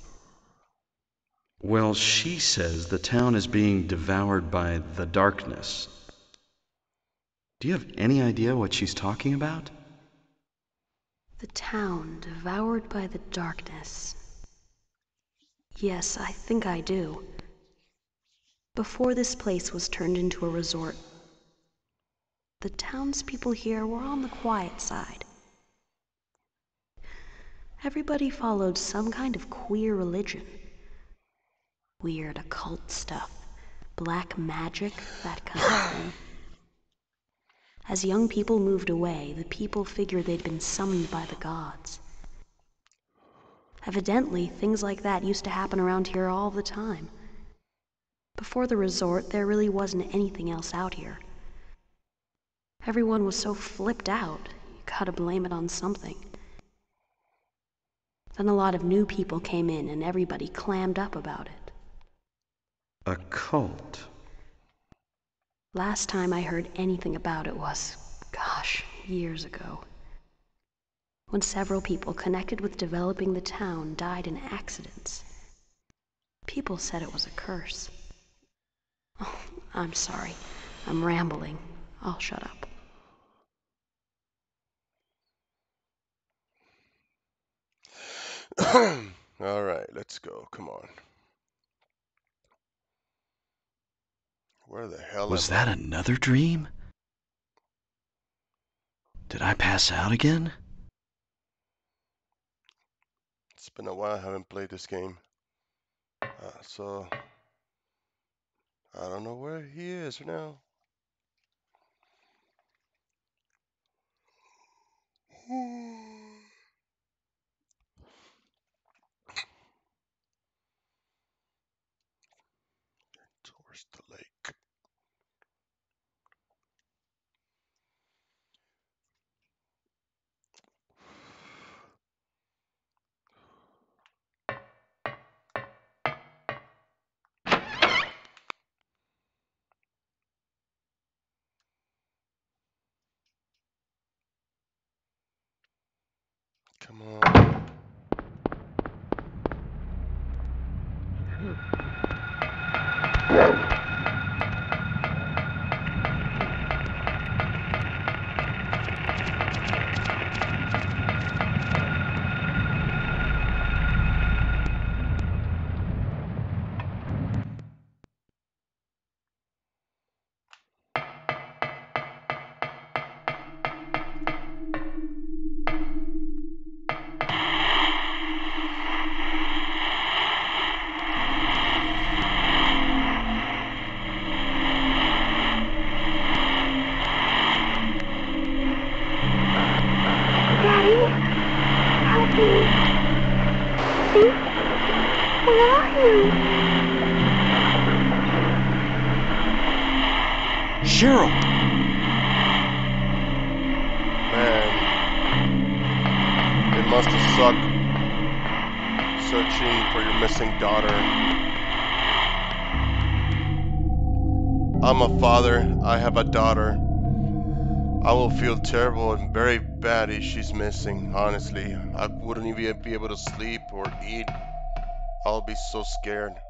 S2: Well, she says the town is being devoured by the darkness. Do you have any idea what she's talking about?
S6: The town devoured by the darkness. Yes, I think I do. Before this place was turned into a resort, the townspeople here were on the quiet side. Everybody followed some kind of queer religion. Weird occult stuff, black magic, that kind of thing. As young people moved away, the people figured they'd been summoned by the gods. Evidently, things like that used to happen around here all the time. Before the resort, there really wasn't anything else out here. Everyone was so flipped out, you gotta blame it on something. Then a lot of new people came in and everybody clammed up about it.
S2: A cult.
S6: Last time I heard anything about it was, gosh, years ago. When several people connected with developing the town died in accidents. People said it was a curse. Oh, I'm sorry. I'm rambling. I'll shut up.
S1: All right, let's go. Come on. Where the hell
S2: Was
S1: am I?
S2: that another dream? Did I pass out again?
S1: It's been a while I haven't played this game. Uh, so I don't know where he is now. Towards the lake. Come terrible and very bad if she's missing, honestly. I wouldn't even be able to sleep or eat. I'll be so scared.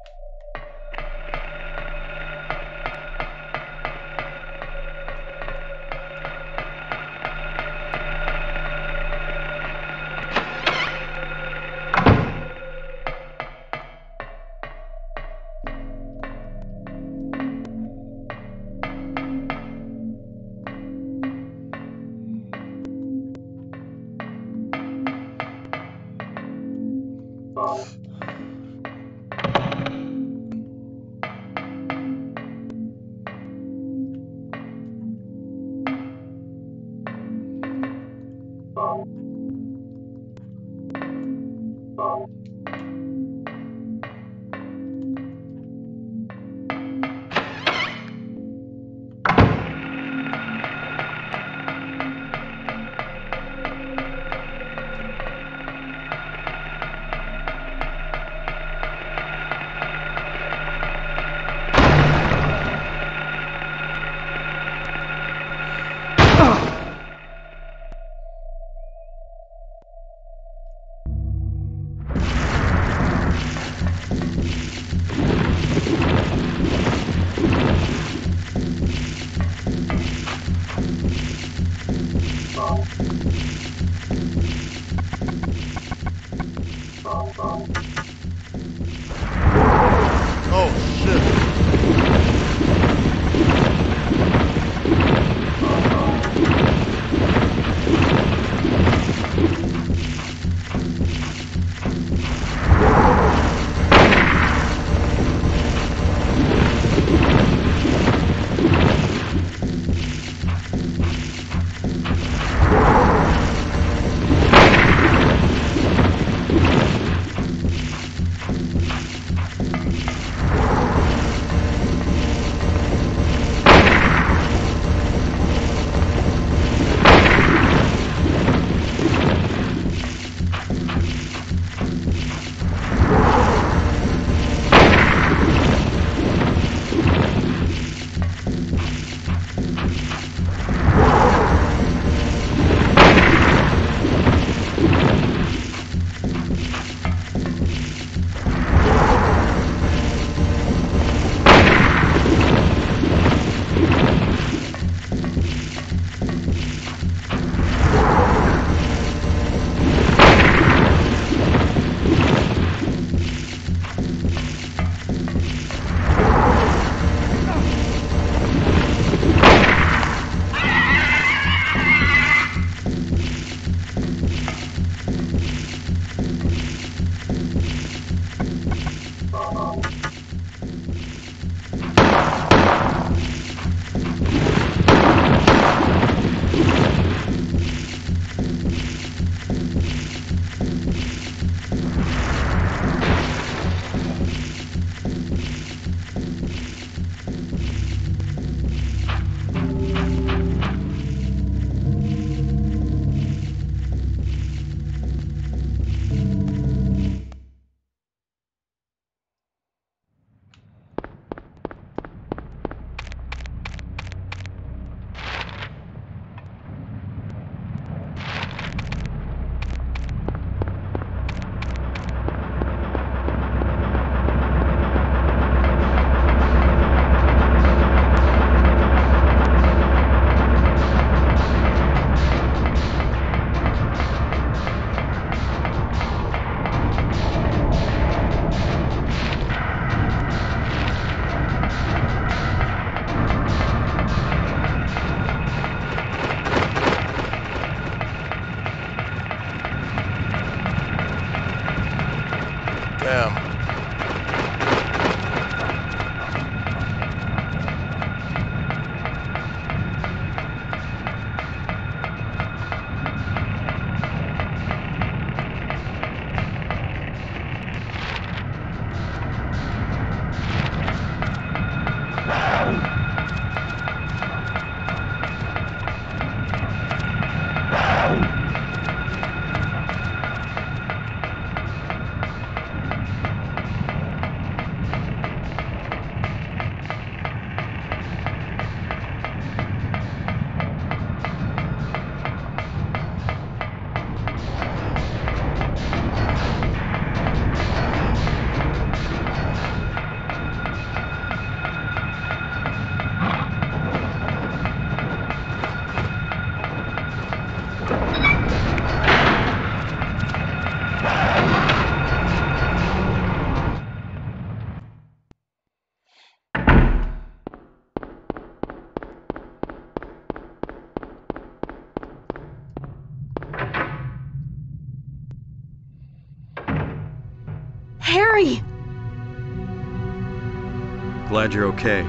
S2: Glad you're okay.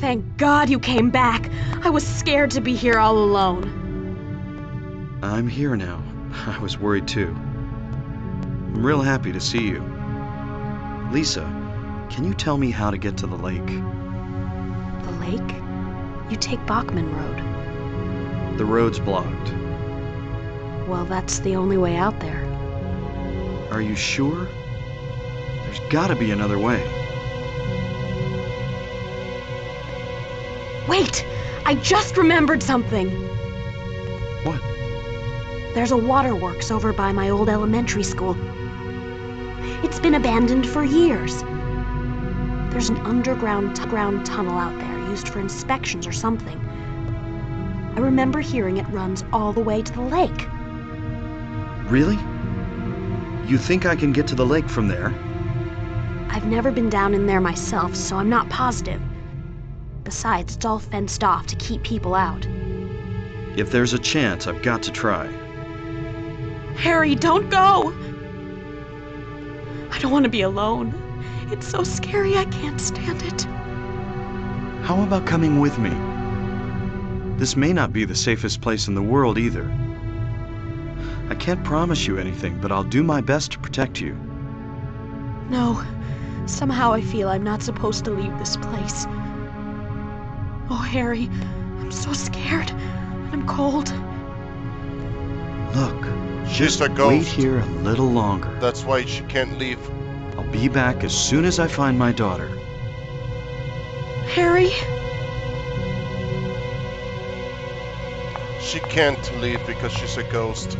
S6: Thank God you came back. I was scared to be here all alone.
S2: I'm here now. I was worried too. I'm real happy to see you. Lisa, can you tell me how to get to the lake?
S6: The lake? You take Bachman Road.
S2: The road's blocked.
S6: Well, that's the only way out there.
S2: Are you sure? Gotta be another way.
S6: Wait! I just remembered something!
S2: What?
S6: There's a waterworks over by my old elementary school. It's been abandoned for years. There's an underground ground tunnel out there used for inspections or something. I remember hearing it runs all the way to the lake.
S2: Really? You think I can get to the lake from there?
S6: I've never been down in there myself, so I'm not positive. Besides, it's all fenced off to keep people out.
S2: If there's a chance, I've got to try.
S6: Harry, don't go! I don't want to be alone. It's so scary, I can't stand it.
S2: How about coming with me? This may not be the safest place in the world either. I can't promise you anything, but I'll do my best to protect you.
S6: No, somehow I feel I'm not supposed to leave this place. Oh, Harry, I'm so scared. and I'm cold.
S2: Look,
S1: She's a ghost.
S2: wait here a little longer.
S1: That's why she can't leave.
S2: I'll be back as soon as I find my daughter.
S6: Harry?
S1: She can't leave because she's a ghost.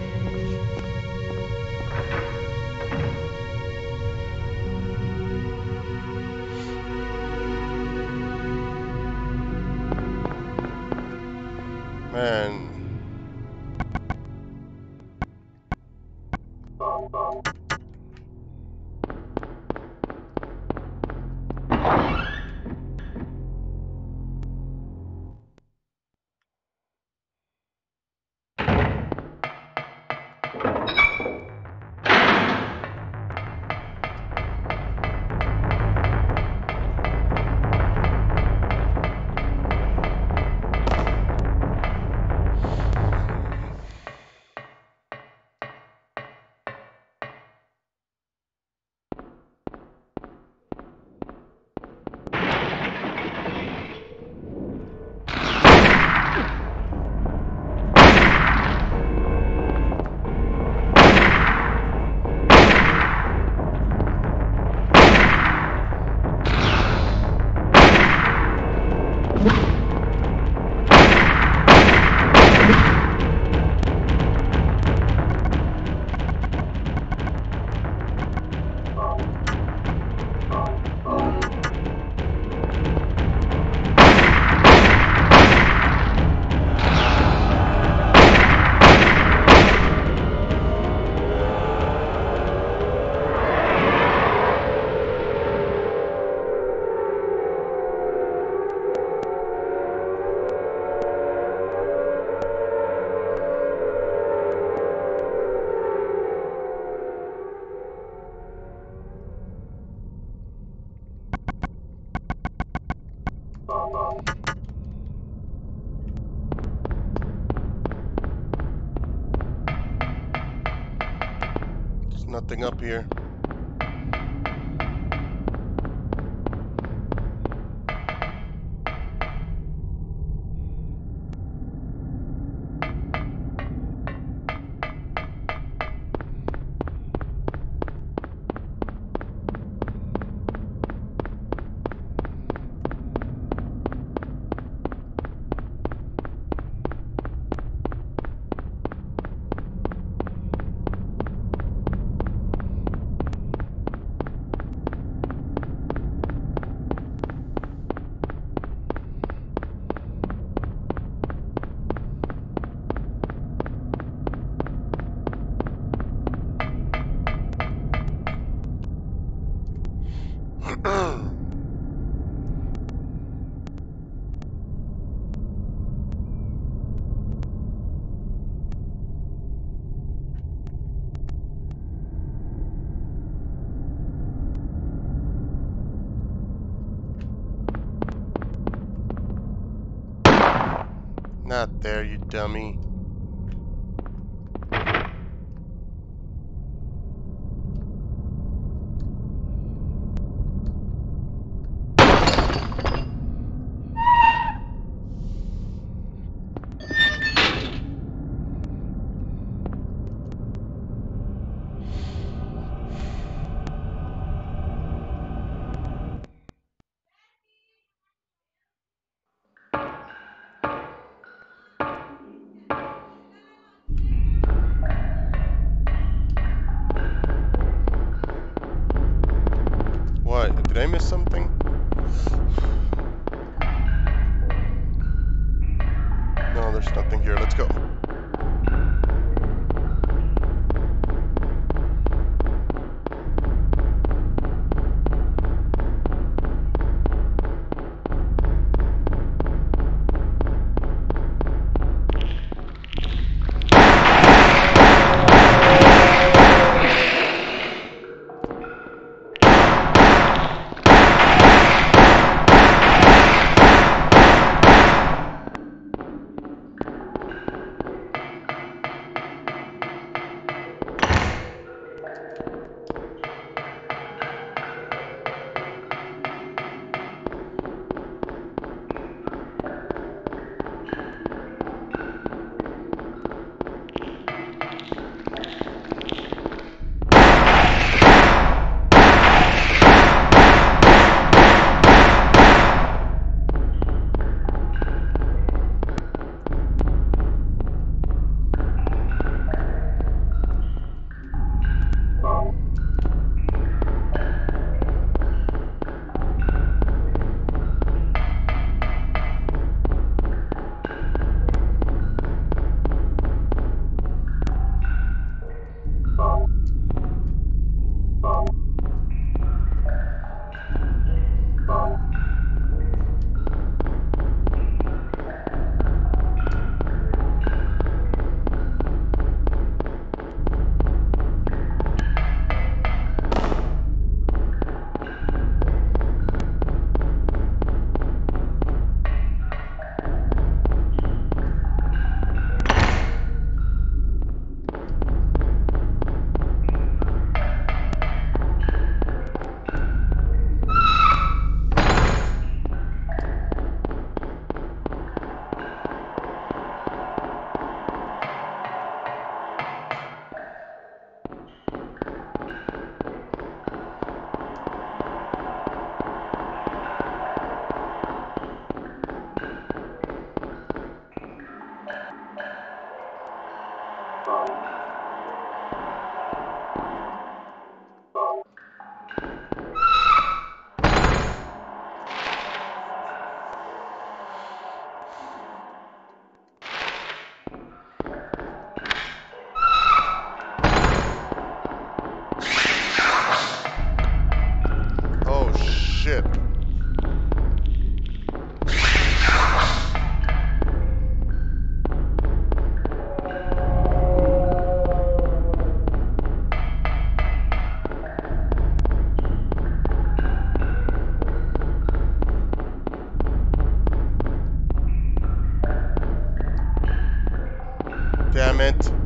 S1: There's nothing up here. Dummy. Damn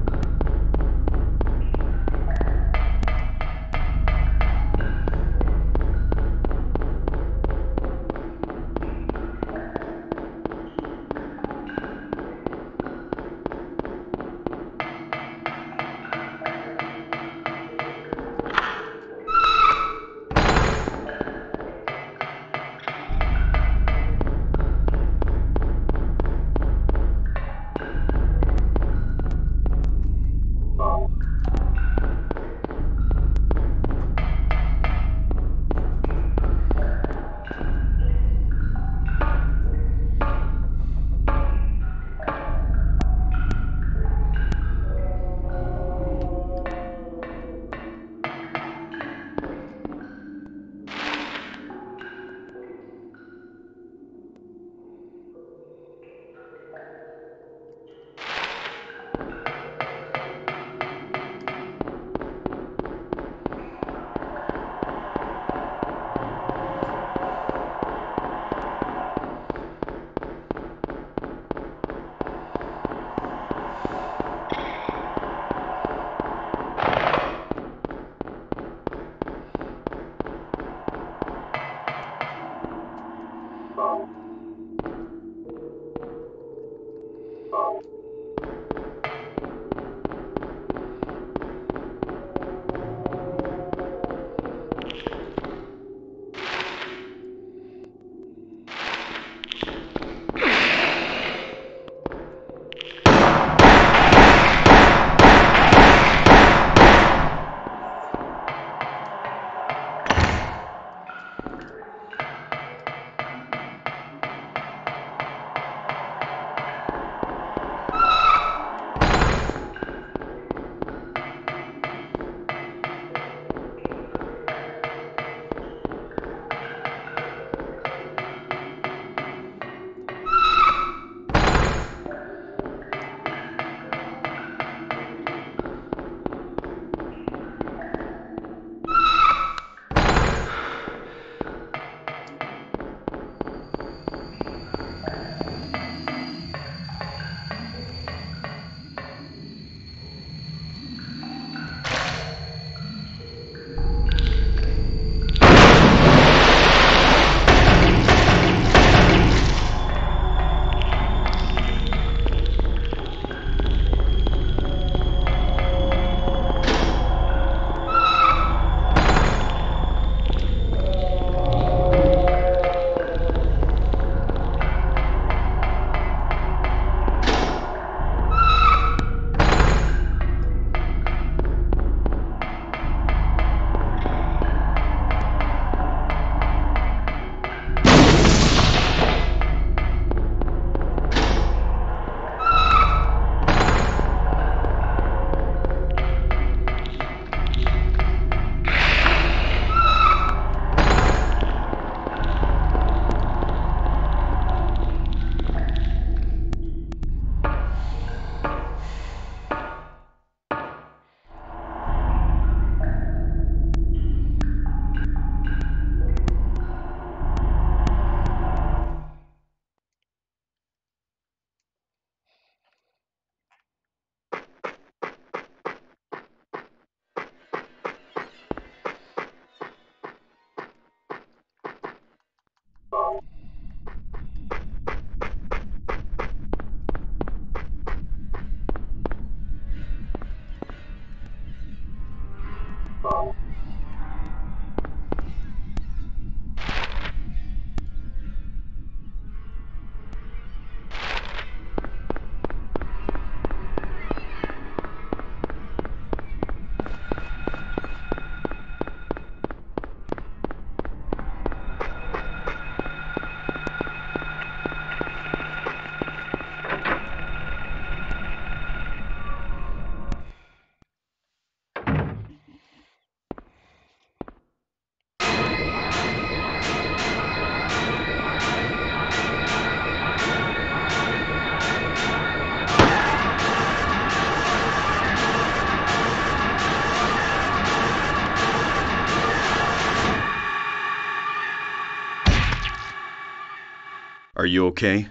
S2: Are you okay?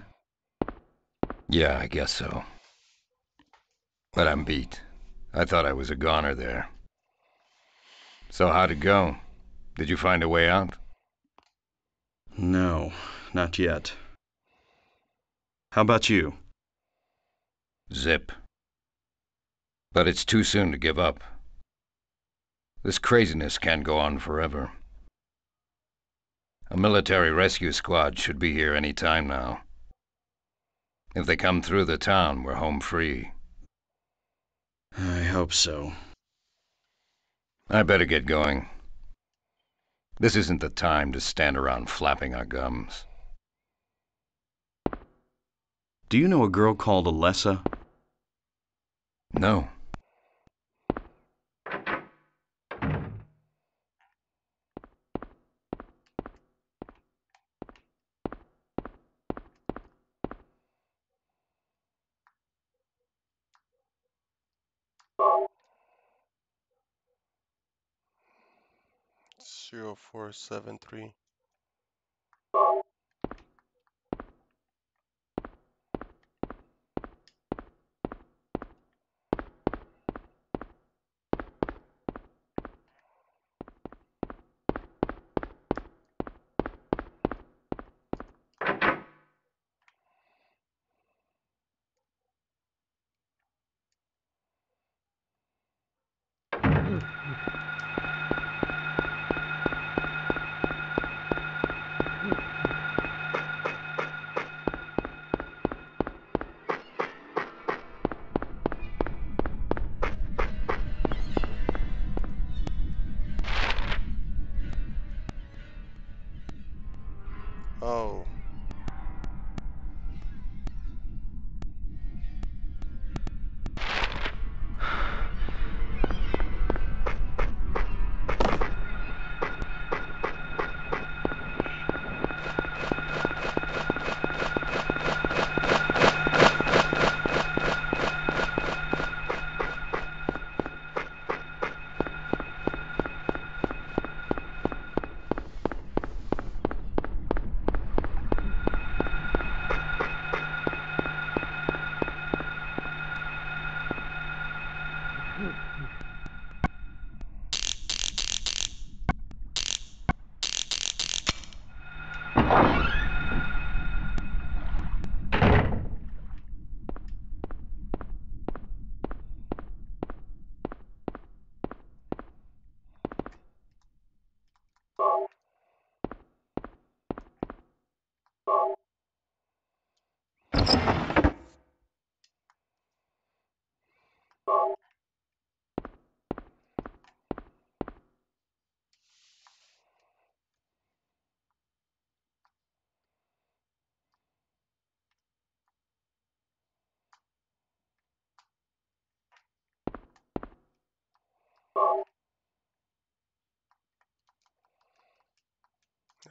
S5: Yeah, I guess so. But I'm beat. I thought I was a goner there. So how'd it go? Did you find a way out?
S2: No, not yet. How about you?
S5: Zip. But it's too soon to give up. This craziness can't go on forever. A military rescue squad should be here any time now. If they come through the town, we're home free.
S2: I hope so.
S5: I better get going. This isn't the time to stand around flapping our gums.
S2: Do you know a girl called Alessa?
S5: No.
S1: 0473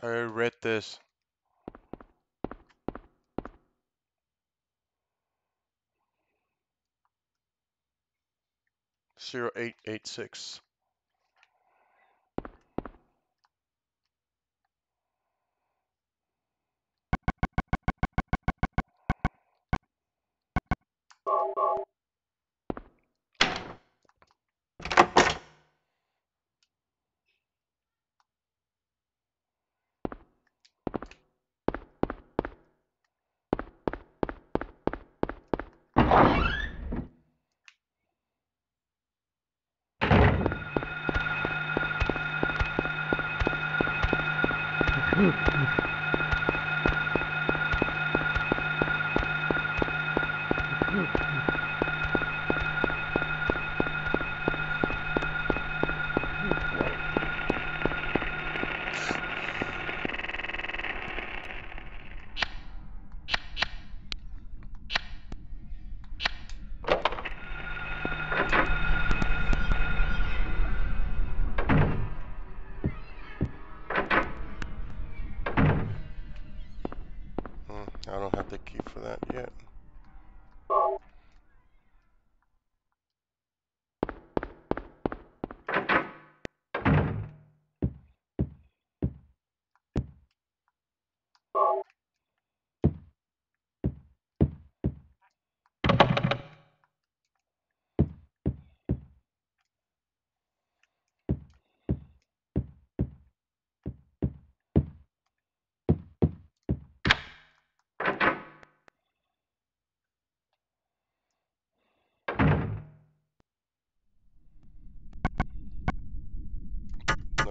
S1: I read this. Zero eight eight six.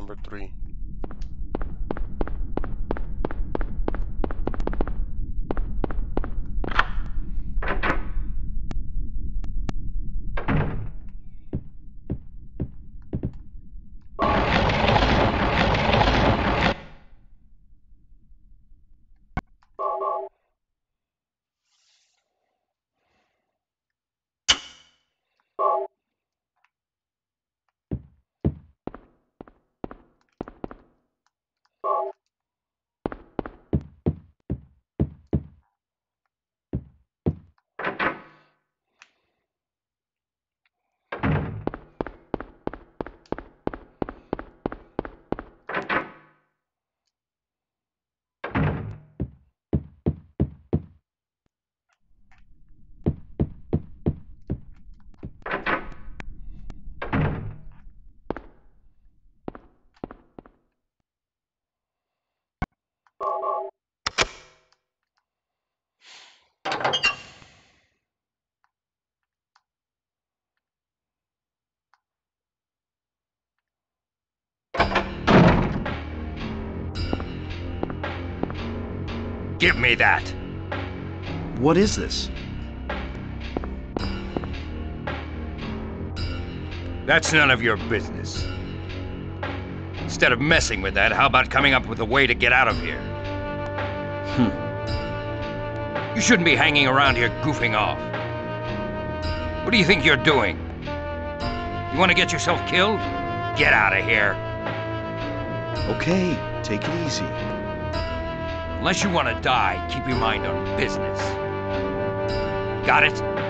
S1: Number three.
S5: Give me that.
S2: What is this?
S5: That's none of your business. Instead of messing with that, how about coming up with a way to get out of here?
S2: Hmm.
S5: You shouldn't be hanging around here goofing off. What do you think you're doing? You want to get yourself killed? Get out of here.
S2: Okay, take it easy.
S5: Unless you want to die, keep your mind on business. Got it?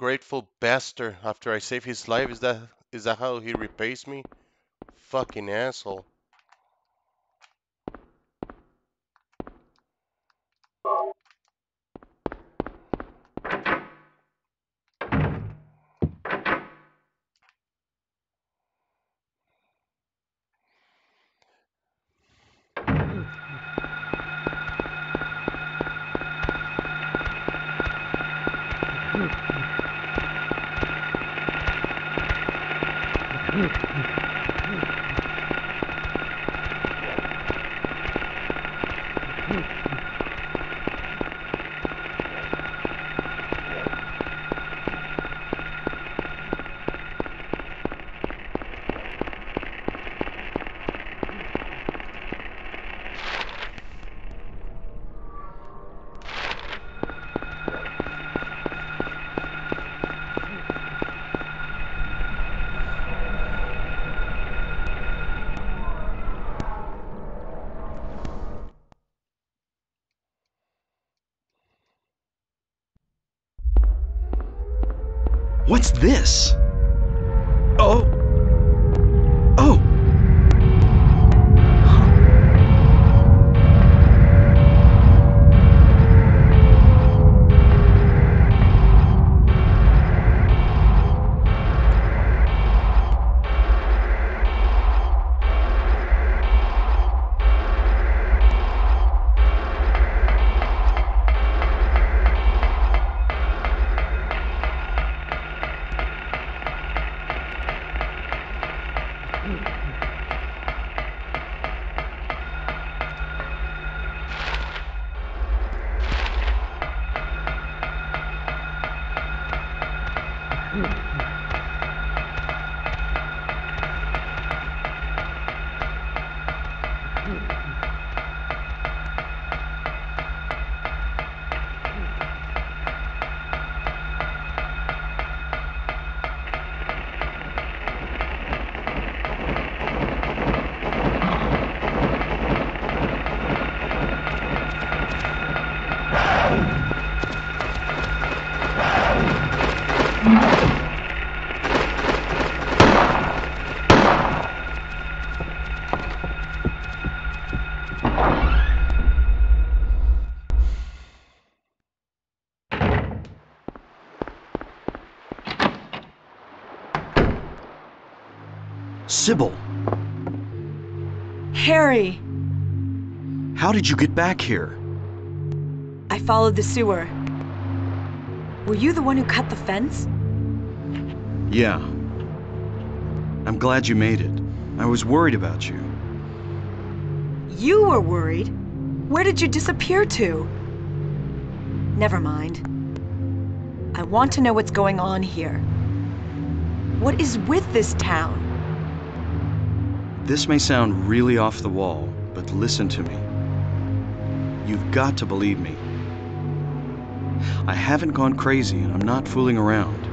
S1: Ungrateful bastard. After I save his life, is that is that how he repays me? Fucking asshole.
S2: What's this? Cybil,
S3: Harry!
S2: how did you get back here?
S3: I followed the sewer. Were you the one who cut the fence?
S2: Yeah. I'm glad you made it. I was worried about you.
S3: You were worried. Where did you disappear to? Never mind. I want to know what's going on here. What is with this town?
S2: This may sound really off the wall, but listen to me. You've got to believe me. I haven't gone crazy and I'm not fooling around.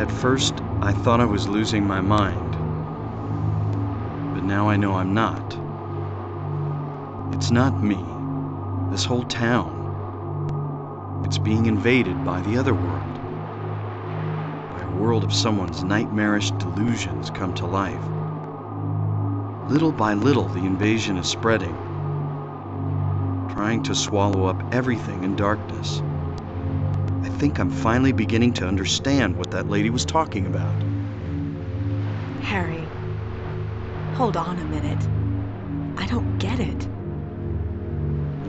S2: At first, I thought I was losing my mind. But now I know I'm not. It's not me. This whole town. It's being invaded by the other world. World of someone's nightmarish delusions come to life. Little by little, the invasion is spreading, trying to swallow up everything in darkness. I think I'm finally beginning to understand what that lady was talking about.
S3: Harry, hold on a minute. I don't get it.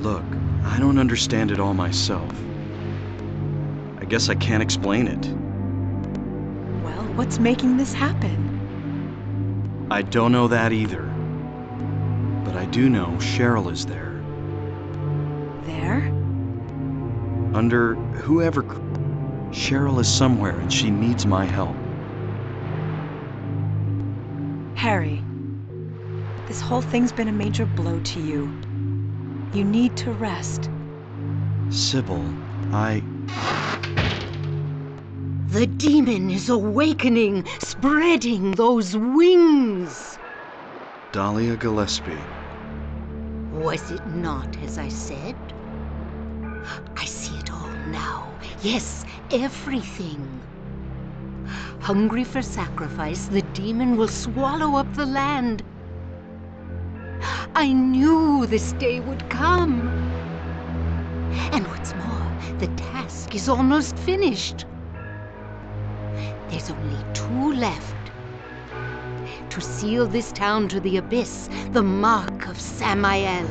S2: Look, I don't understand it all myself. I guess I can't explain it.
S3: What's making this happen?
S2: I don't know that either. But I do know Cheryl is there.
S3: There?
S2: Under whoever. Cheryl is somewhere and she needs my help.
S3: Harry, this whole thing's been a major blow to you. You need to rest.
S2: Cybil, I.
S4: The demon is awakening, spreading those wings.
S2: Dahlia Gillespie.
S4: Was it not as I said? I see it all now. Yes, everything. Hungry for sacrifice, the demon will swallow up the land. I knew this day would come. And what's more, the task is almost finished. There's only two left. To seal this town to the abyss, the mark of Samael.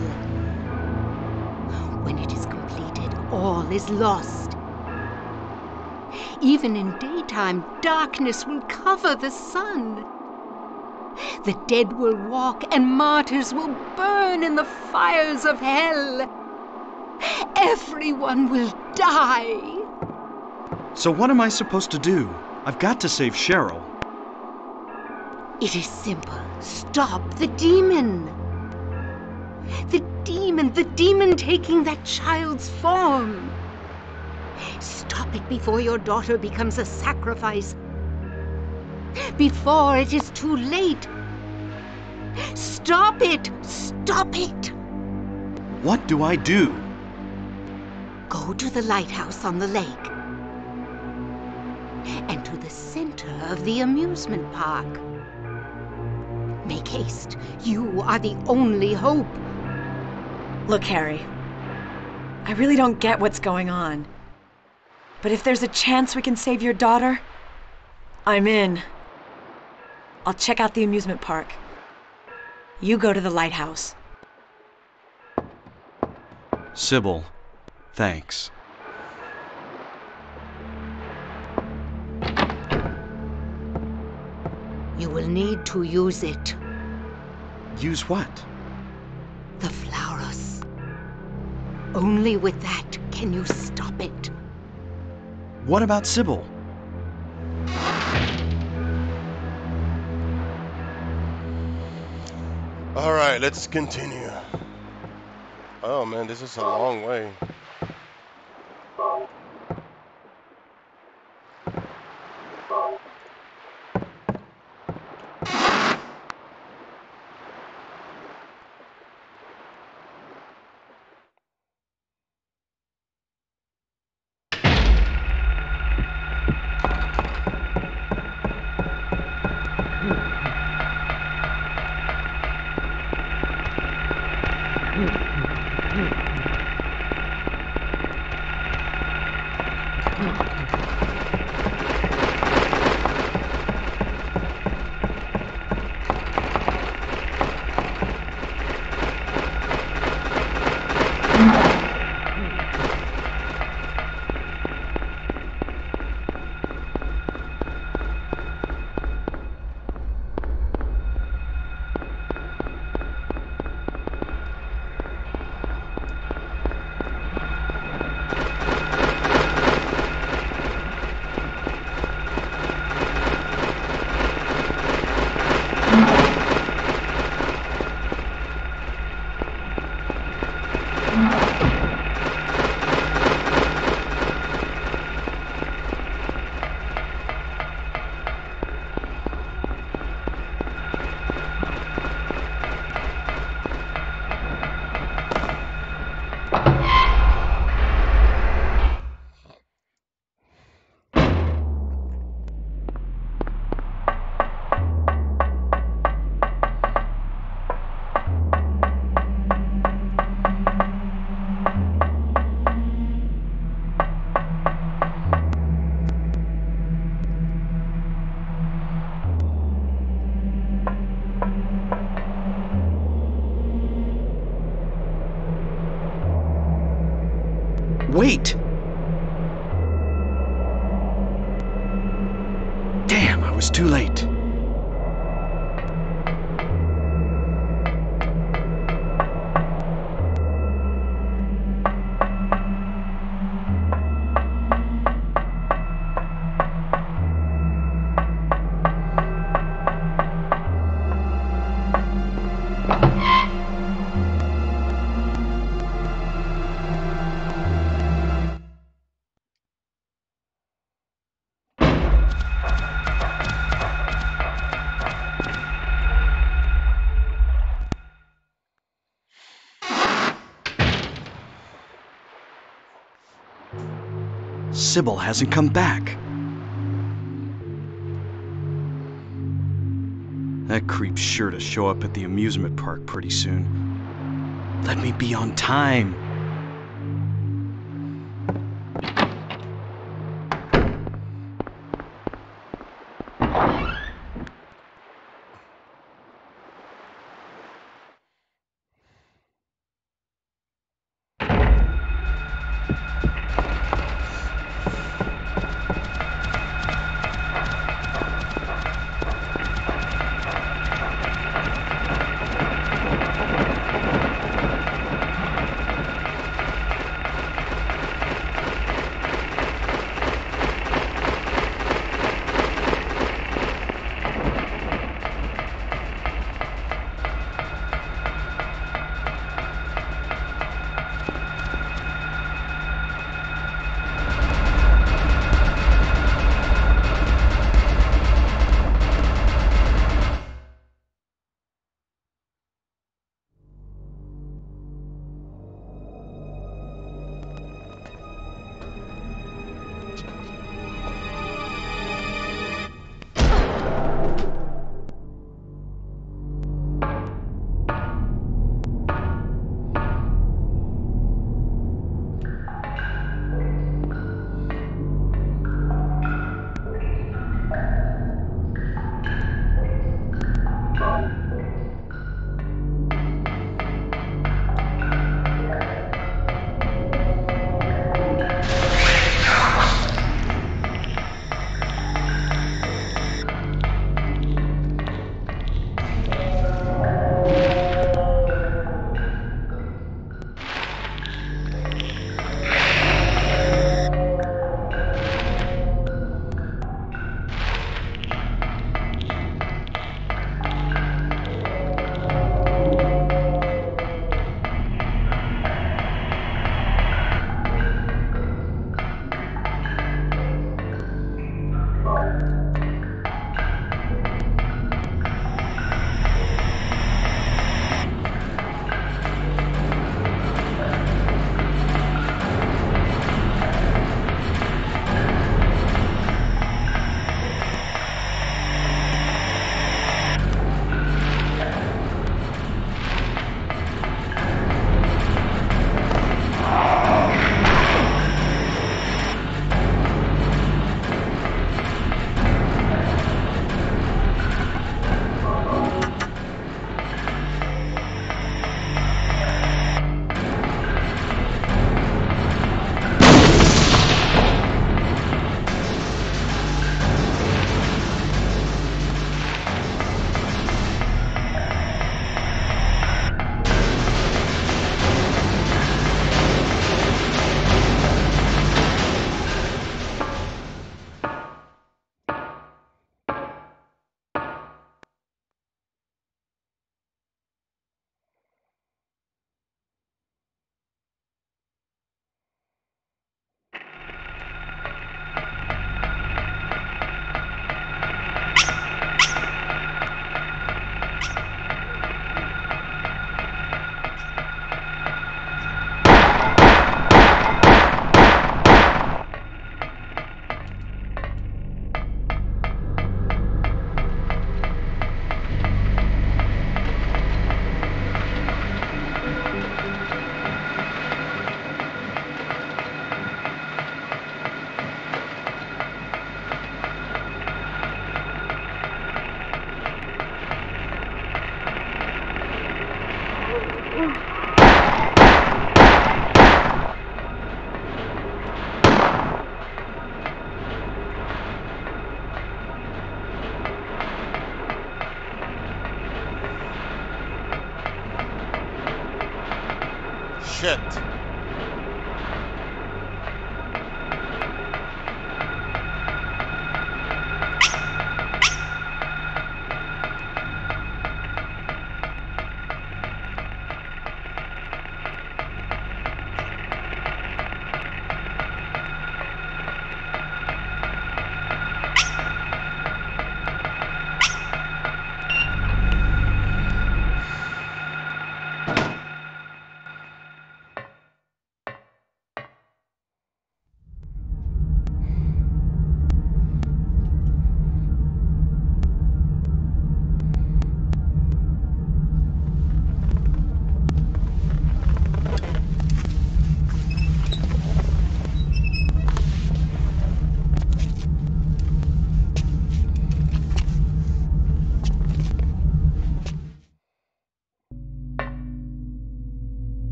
S4: When it is completed, all is lost. Even in daytime, darkness will cover the sun. The dead will walk, and martyrs will burn in the fires of hell. Everyone will die.
S2: So, what am I supposed to do? I've got to save Cheryl.
S4: It is simple. Stop the demon. The demon, the demon taking that child's form. Stop it before your daughter becomes a sacrifice. Before it is too late. Stop it! Stop it!
S2: What do I do?
S4: Go to the lighthouse on the lake. And to the center of the amusement park. Make haste. You are the only hope.
S3: Look, Harry, I really don't get what's going on. But if there's a chance we can save your daughter, I'm in. I'll check out the amusement park. You go to the lighthouse.
S2: Cybil, thanks.
S4: You will need to use it.
S2: Use what?
S4: The Flauros. Only with that can you stop it.
S2: What about Cybil?
S1: All right, let's continue. Oh man, this is a long way.
S2: Cybil hasn't come back. That creep's sure to show up at the amusement park pretty soon. Let me be on time.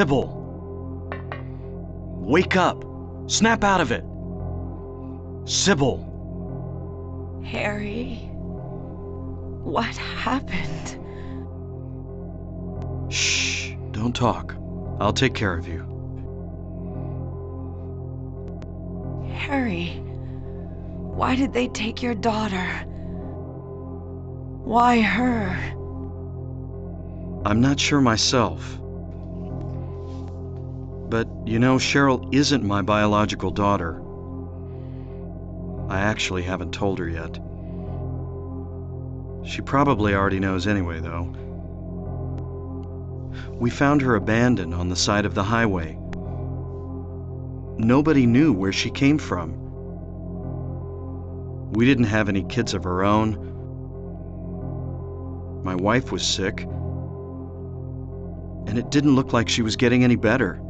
S2: Cybil! Wake up! Snap out of it! Cybil!
S3: Harry, what happened?
S2: Shh! Don't talk. I'll take care of you.
S3: Harry, why did they take your daughter? Why her?
S2: I'm not sure myself. But, you know, Cheryl isn't my biological daughter. I actually haven't told her yet. She probably already knows anyway, though. We found her abandoned on the side of the highway. Nobody knew where she came from. We didn't have any kids of our own. My wife was sick, and it didn't look like she was getting any better.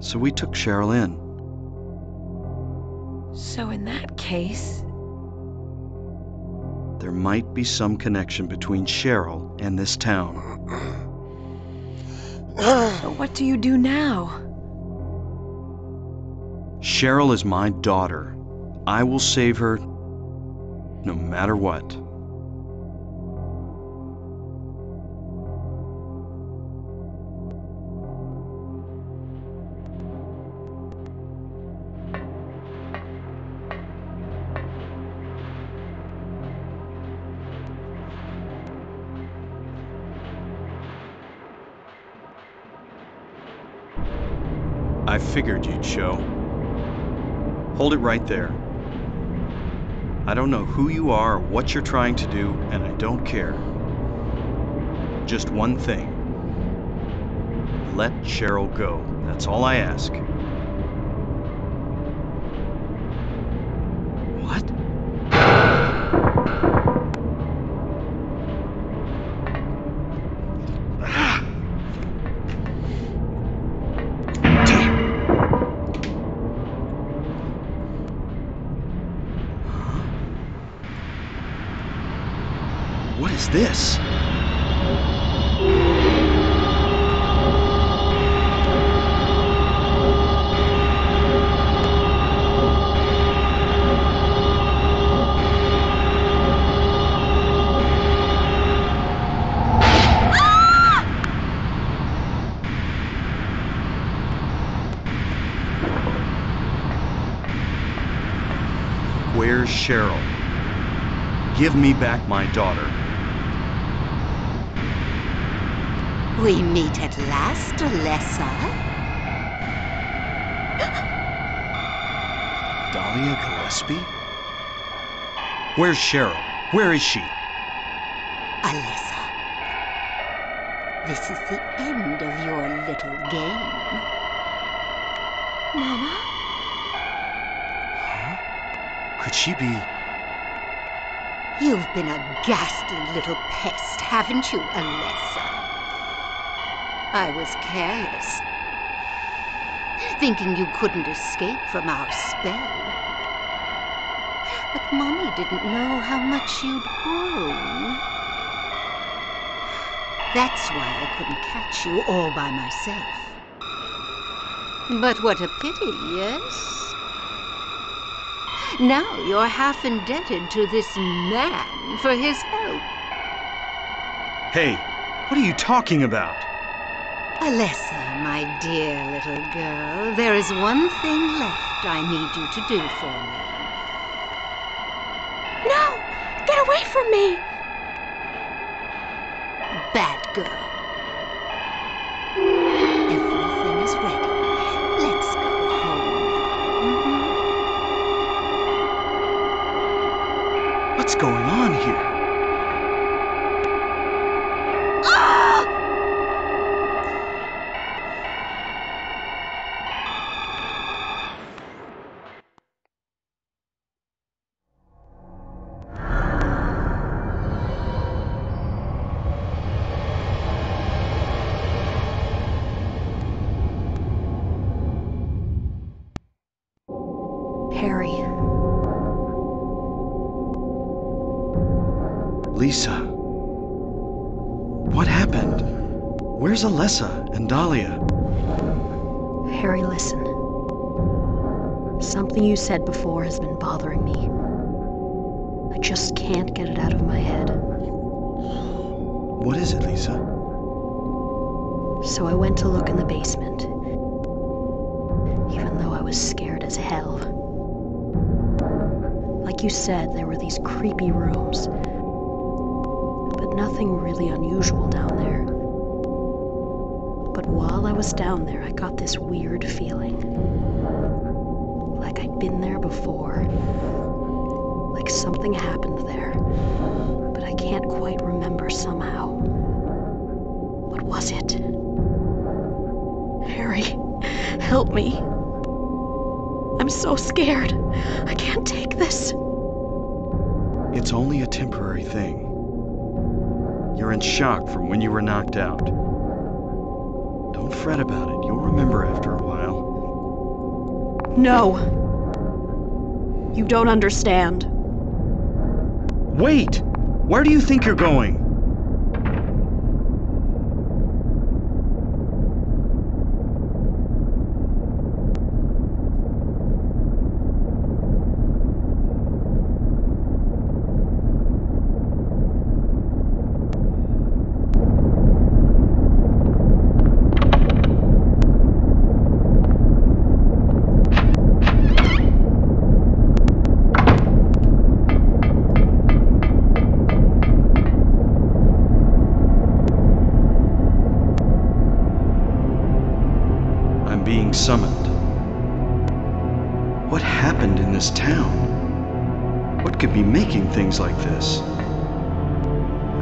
S2: So we took Cheryl in.
S3: So, in that case,
S2: There might be some connection between Cheryl and this town.
S3: so what do you do now?
S2: Cheryl is my daughter. I will save her no matter what. Figured you'd show. Hold it right there. I don't know who you are or what you're trying to do, and I don't care. Just one thing. Let Cheryl go. That's all I ask. This? Where's Cheryl? Give me back my daughter.
S4: We meet at last, Alessa.
S2: Dahlia Gillespie? Where's Cheryl? Where is she?
S4: Alessa. This is the end of your little game.
S6: Mama? Huh?
S2: Could she be.
S4: You've been a ghastly little pest, haven't you, Alessa? I was careless, thinking you couldn't escape from our spell. But Mommy didn't know how much you'd grown. That's why I couldn't catch you all by myself. But what a pity, yes? Now you're half indebted to this man for his help.
S2: Hey, what are you talking about?
S4: Alessa, my dear little girl, there is one thing left I need you to do for me.
S6: No! Get away from me!
S4: Bad girl.
S2: Alessa and Dahlia?
S6: Harry, listen. Something you said before has been bothering me. I just can't get it out of my head.
S2: What is it, Lisa?
S6: So I went to look in the basement, even though I was scared as hell. Like you said, there were these creepy rooms, but nothing really unusual down there. While I was down there, I got this weird feeling. Like I'd been there before. Like something happened there, but I can't quite remember somehow. What was it? Harry, help me. I'm so scared. I can't take this.
S2: It's only a temporary thing. You're in shock from when you were knocked out. Don't fret about it. You'll remember after a while.
S6: No. You don't understand.
S2: Wait! Where do you think you're going?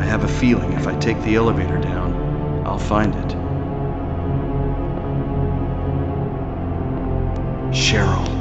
S2: I have a feeling if I take the elevator down, I'll find it. Cheryl.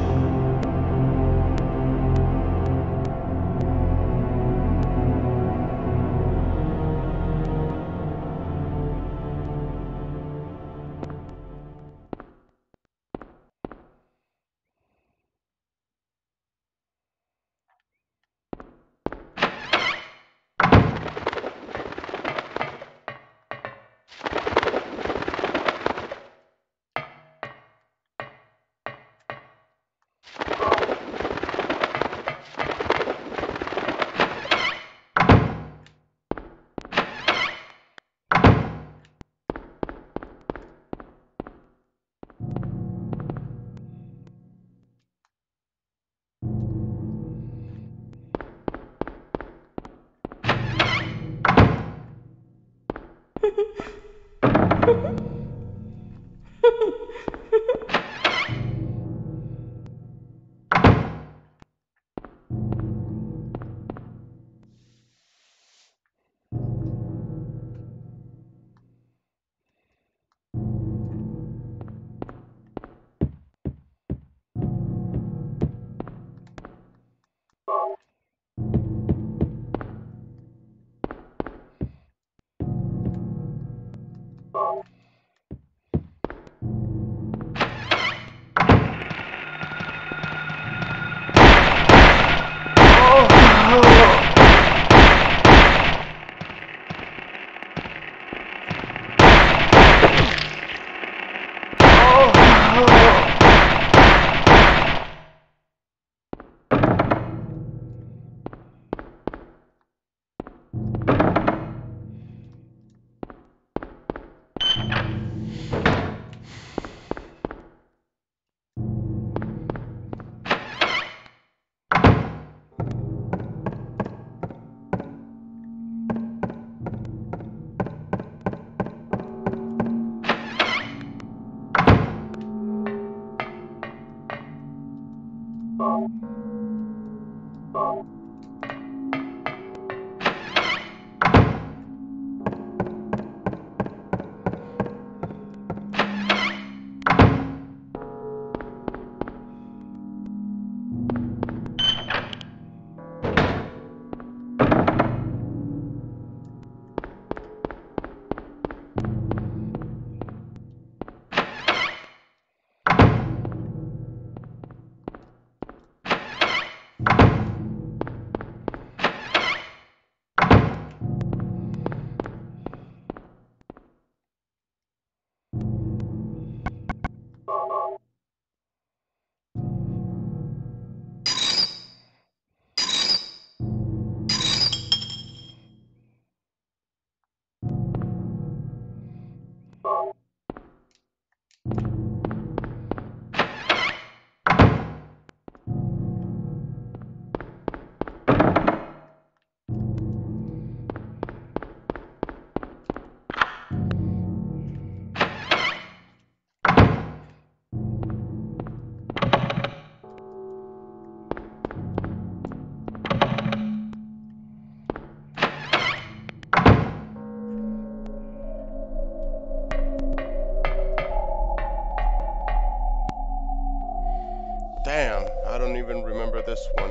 S1: This one.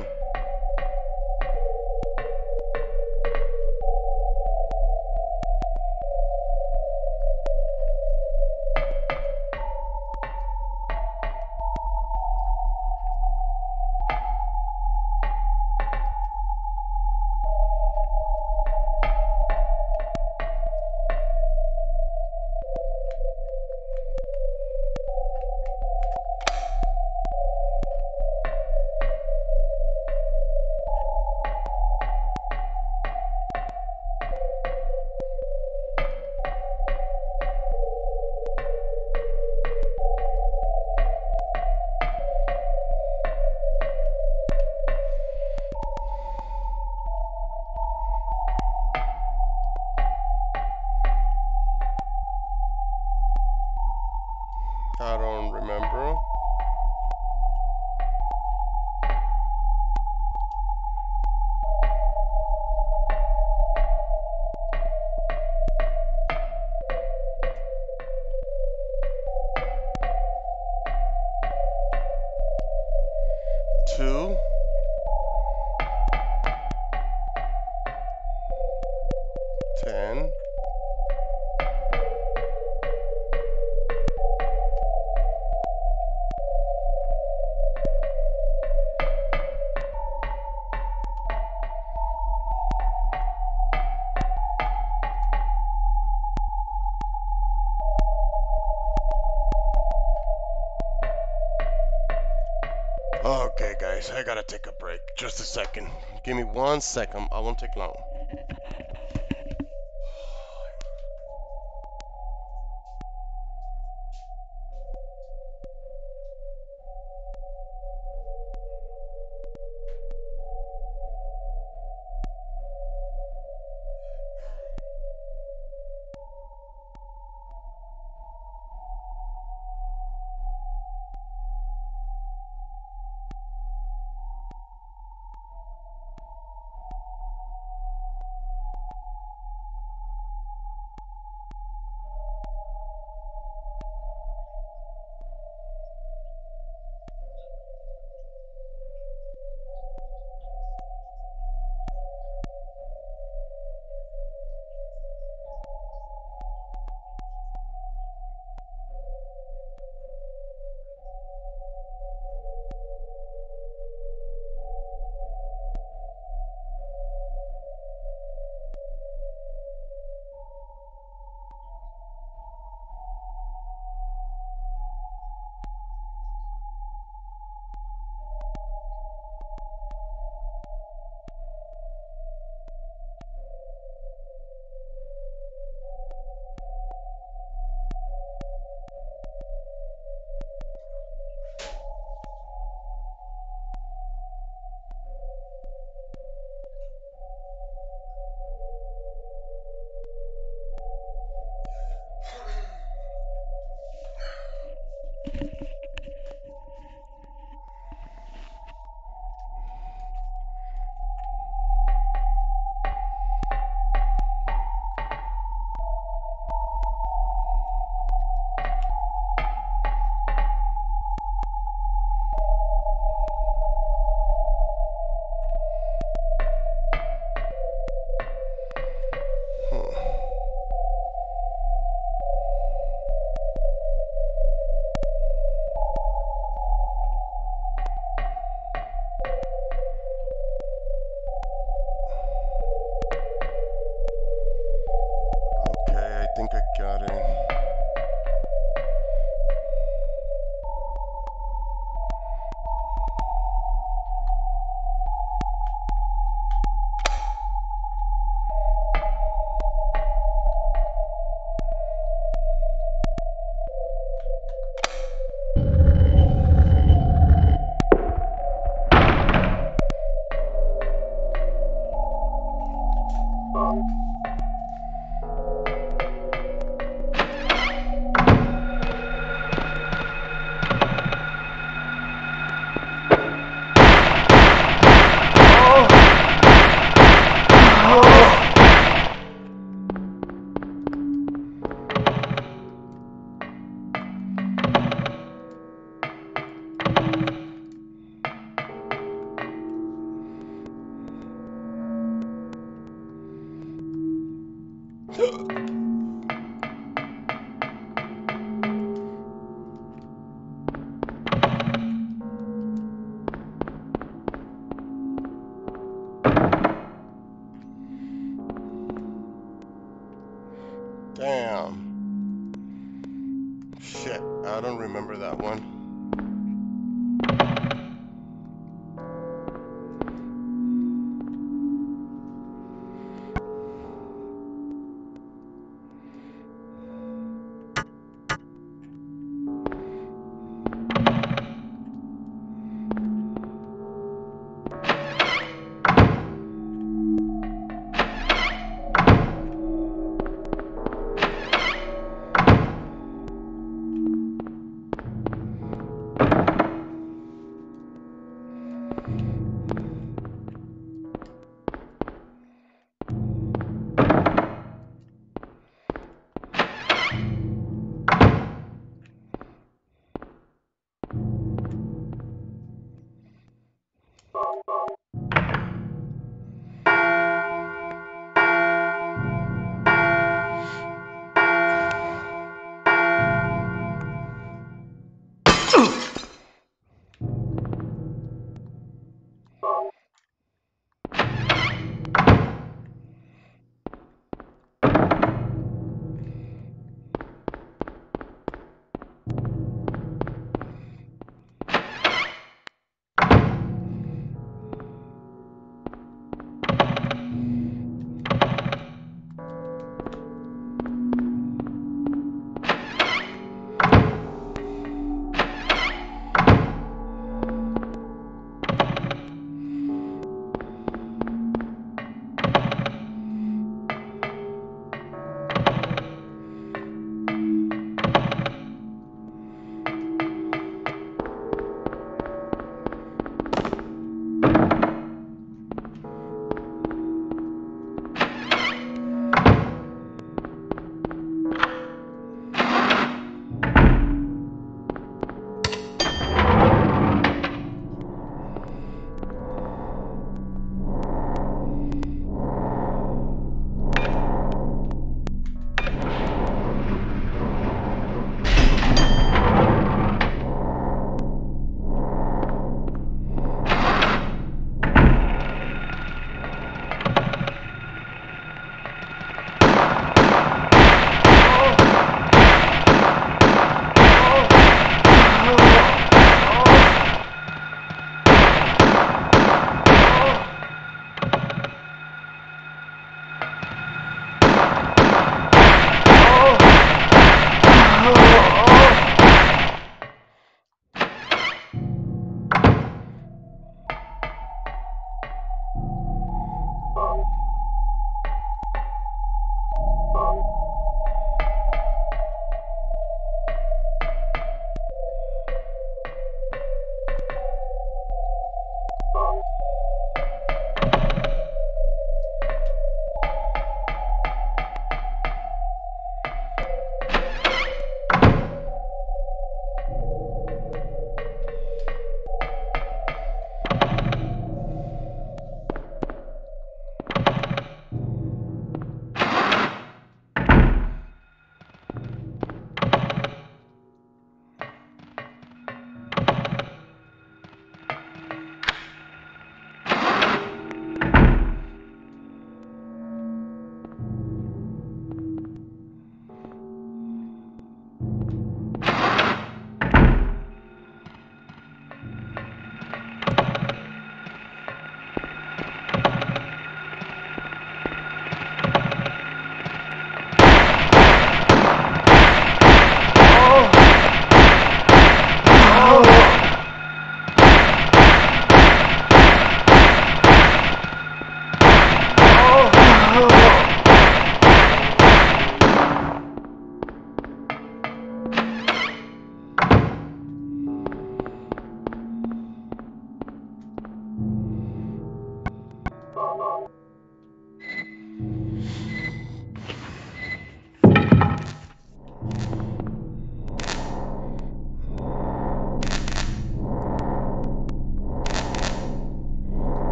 S1: Guys, I gotta take a break. Just a second. Give me one second. I won't take long.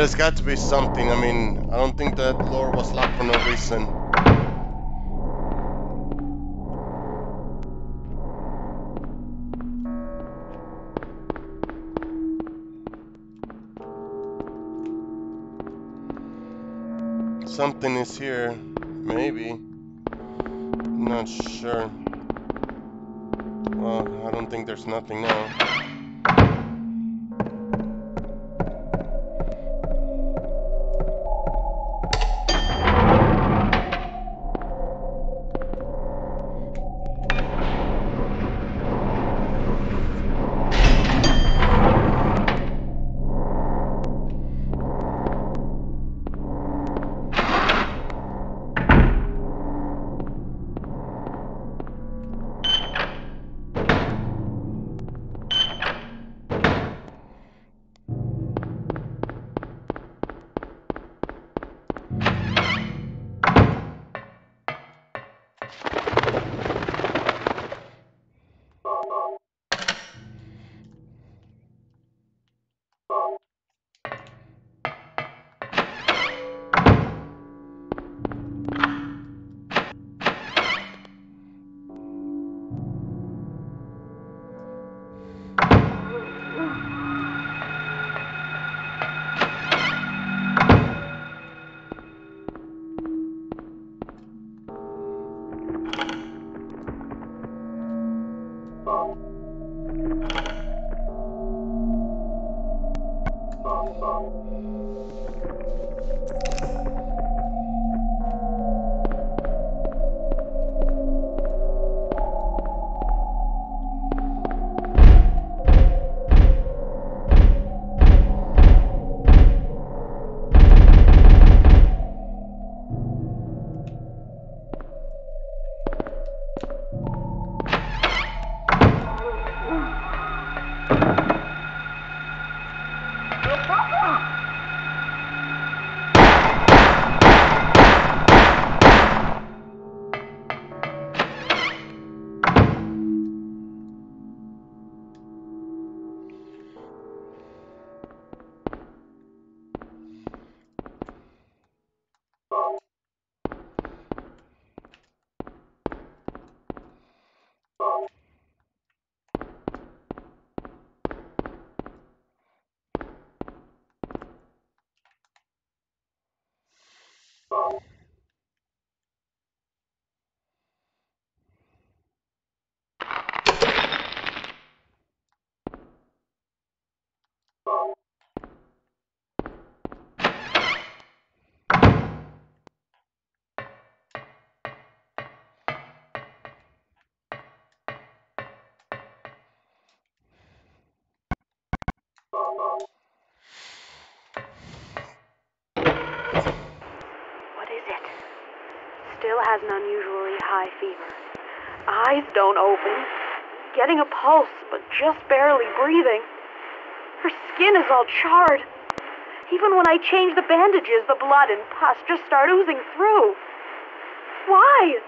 S1: There's got to be something. I mean, I don't think that door was locked for no reason. Something is here. Maybe. Not sure. Well, I don't think there's nothing now.
S7: Still has an unusually high fever. Eyes don't open. Getting a pulse, but just barely breathing. Her skin is all charred. Even when I change the bandages, the blood and pus just start oozing through. Why?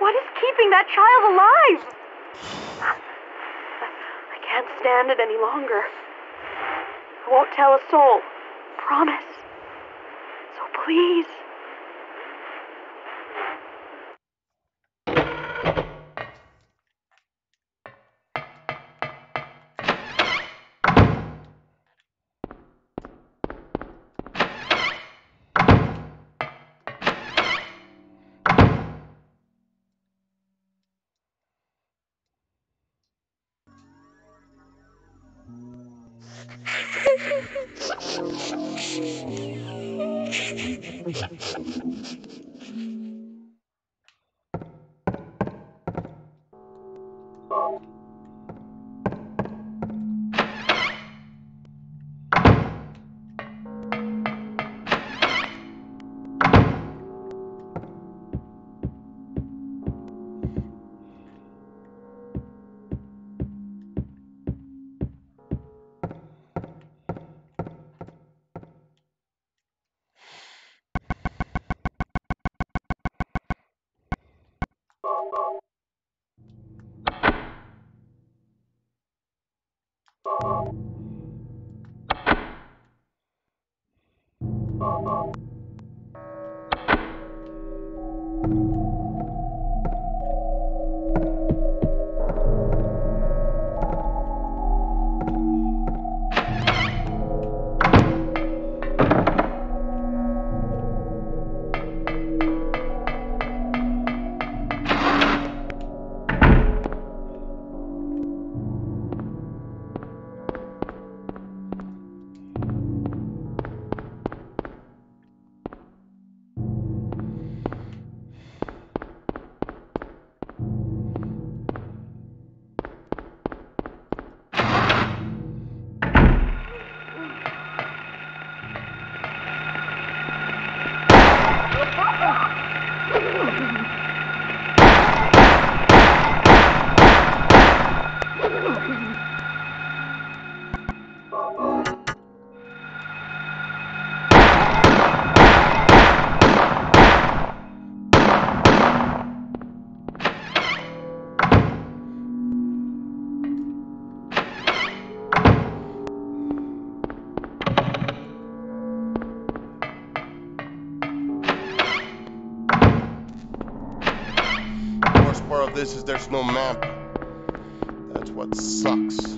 S7: What is keeping that child alive? I can't stand it any longer. I won't tell a soul. Promise. So please.
S1: you This is there's no map. That's what sucks.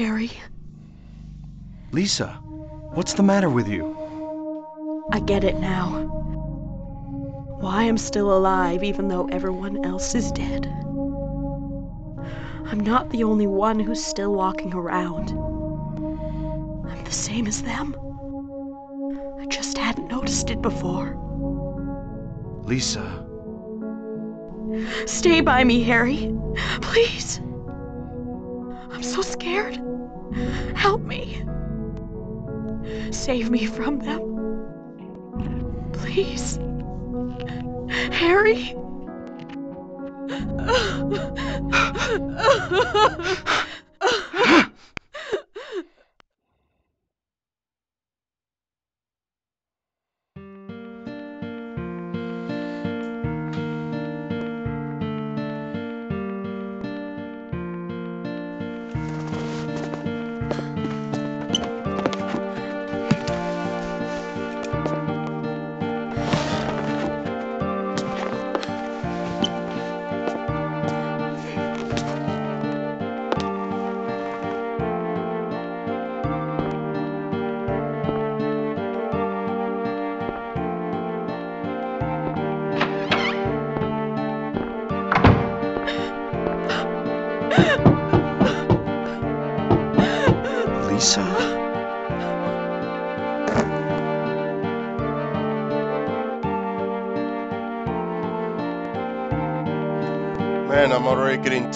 S6: Harry,
S2: Lisa, what's the matter with you?
S6: I get it now. Why I'm still alive even though everyone else is dead. I'm not the only one who's still walking around. I'm the same as them. I just hadn't noticed it before.
S2: Lisa,
S6: Stay by me, Harry. Please. Save me from them. Please. Harry.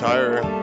S1: Already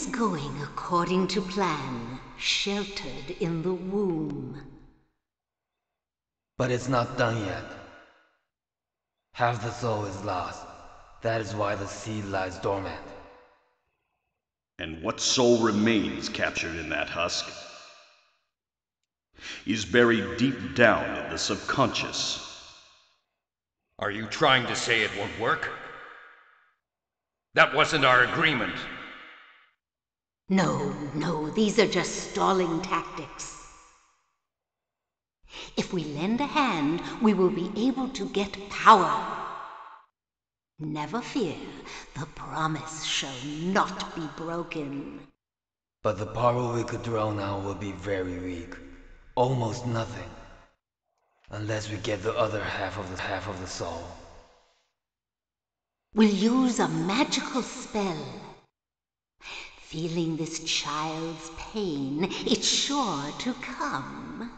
S4: is going according to plan, sheltered in the womb.
S5: But it's not done yet. Half the soul is lost. That is why the seed lies dormant.
S2: And what soul remains captured in that husk is buried deep down in the subconscious.
S8: Are you trying to say it won't work? That wasn't our agreement.
S4: No, no, these are just stalling tactics. If we lend a hand, we will be able to get power. Never fear, the promise shall not be broken.
S5: But the power we could draw now will be very weak. Almost nothing. Unless we get the other half of the half of the soul.
S4: We'll use a magical spell. Feeling this child's pain, it's sure to come.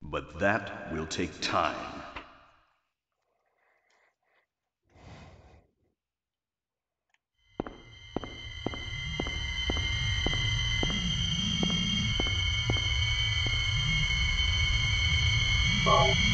S2: But that will take time.
S1: Finally,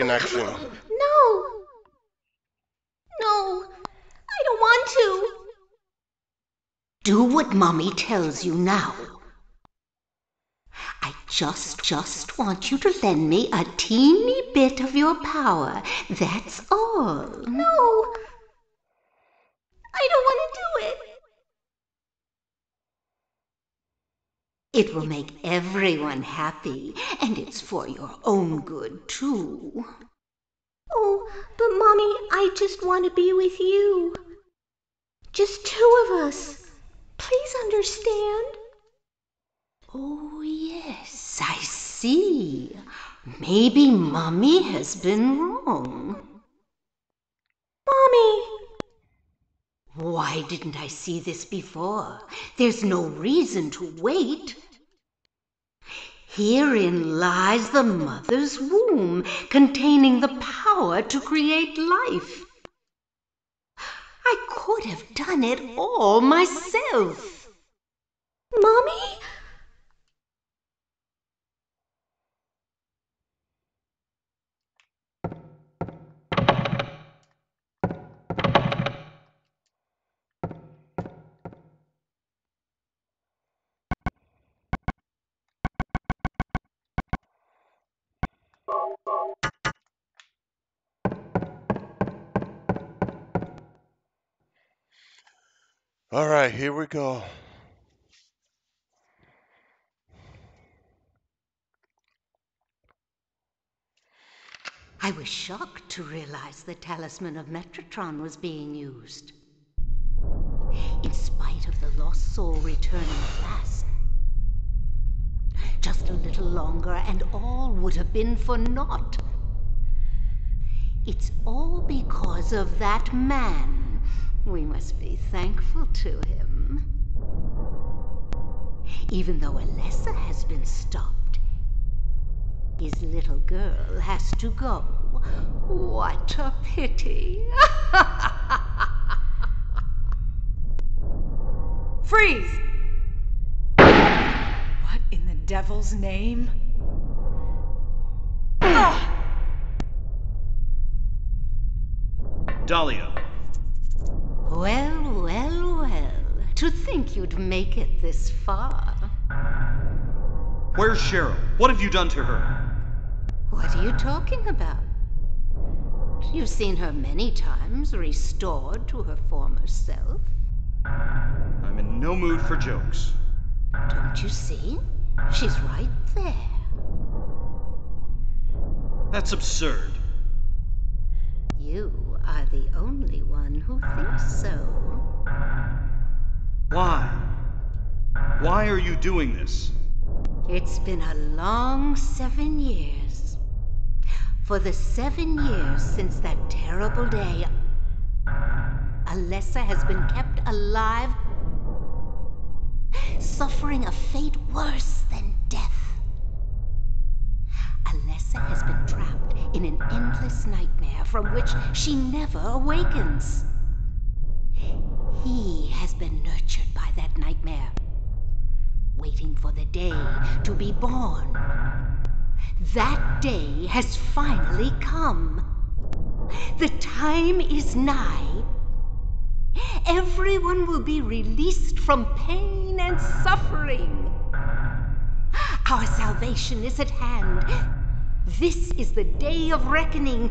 S1: we're in action.
S6: No! No! I don't want to!
S4: Do what Mommy tells you now. I just, just want you to lend me a teeny bit of your power. That's all.
S9: No! I don't want to do it!
S4: It will make everyone happy, and it's for your own good, too.
S9: Oh, but Mommy, I just want to be with you. Just two of us. Please understand.
S4: Oh, yes, I see. Maybe Mommy has been wrong.
S9: Mommy!
S4: Why didn't I see this before? There's no reason to wait. Herein lies the mother's womb, containing the power to create life. I could have done it all myself.
S9: Mommy?
S1: All right, here we go.
S4: I was shocked to realize the talisman of Metatron was being used. In spite of the lost soul returning fast. Just a little longer and all would have been for naught. It's all because of that man. We must be thankful to him. Even though Alessa has been stopped, his little girl has to go. What a pity.
S3: Freeze! What in the devil's name? Ah!
S10: Dahlia,
S4: well, well, well. To think you'd make it this far.
S10: where's Cheryl? What have you done to her?
S4: What are you talking about? You've seen her many times restored to her former self.
S10: I'm in no mood for jokes.
S4: Don't you see? She's right there.
S10: That's absurd.
S4: You are the only one who thinks so.
S10: Why? Why are you doing this?
S4: It's been a long seven years. For the seven years since that terrible day, Alessa has been kept alive, suffering a fate worse than death. Alessa has been trapped in an endless nightmare from which she never awakens. He has been nurtured by that nightmare, waiting for the day to be born. That day has finally come. The time is nigh. Everyone will be released from pain and suffering. Our salvation is at hand. This is the day of reckoning,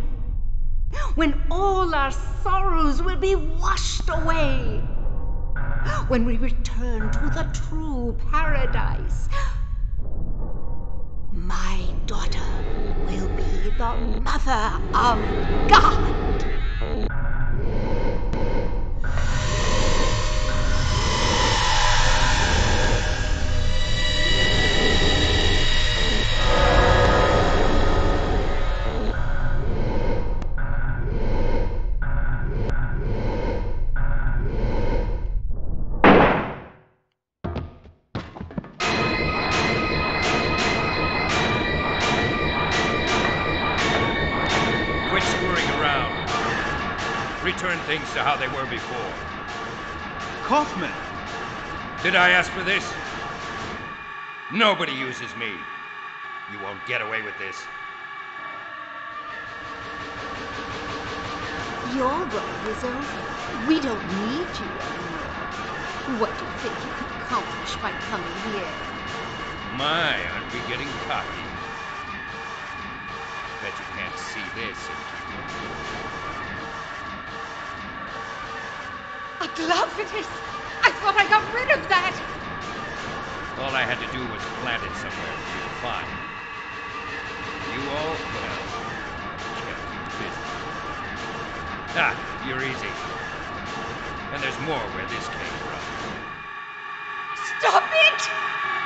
S4: when all our sorrows will be washed away. When we return to the true paradise. My daughter will be the mother of God.
S11: Did I ask for this? Nobody uses me. You won't get away with this.
S4: Your role is over. We don't need you anymore. What do you think you could accomplish by coming here?
S5: My, aren't we getting cocky? Bet you can't see this.
S6: A glove it is! I thought I got rid of that!
S5: All I had to do was plant it somewhere for you to find. You all, well, kept you busy. Ah, you're easy. And there's more where this came from.
S6: Stop it!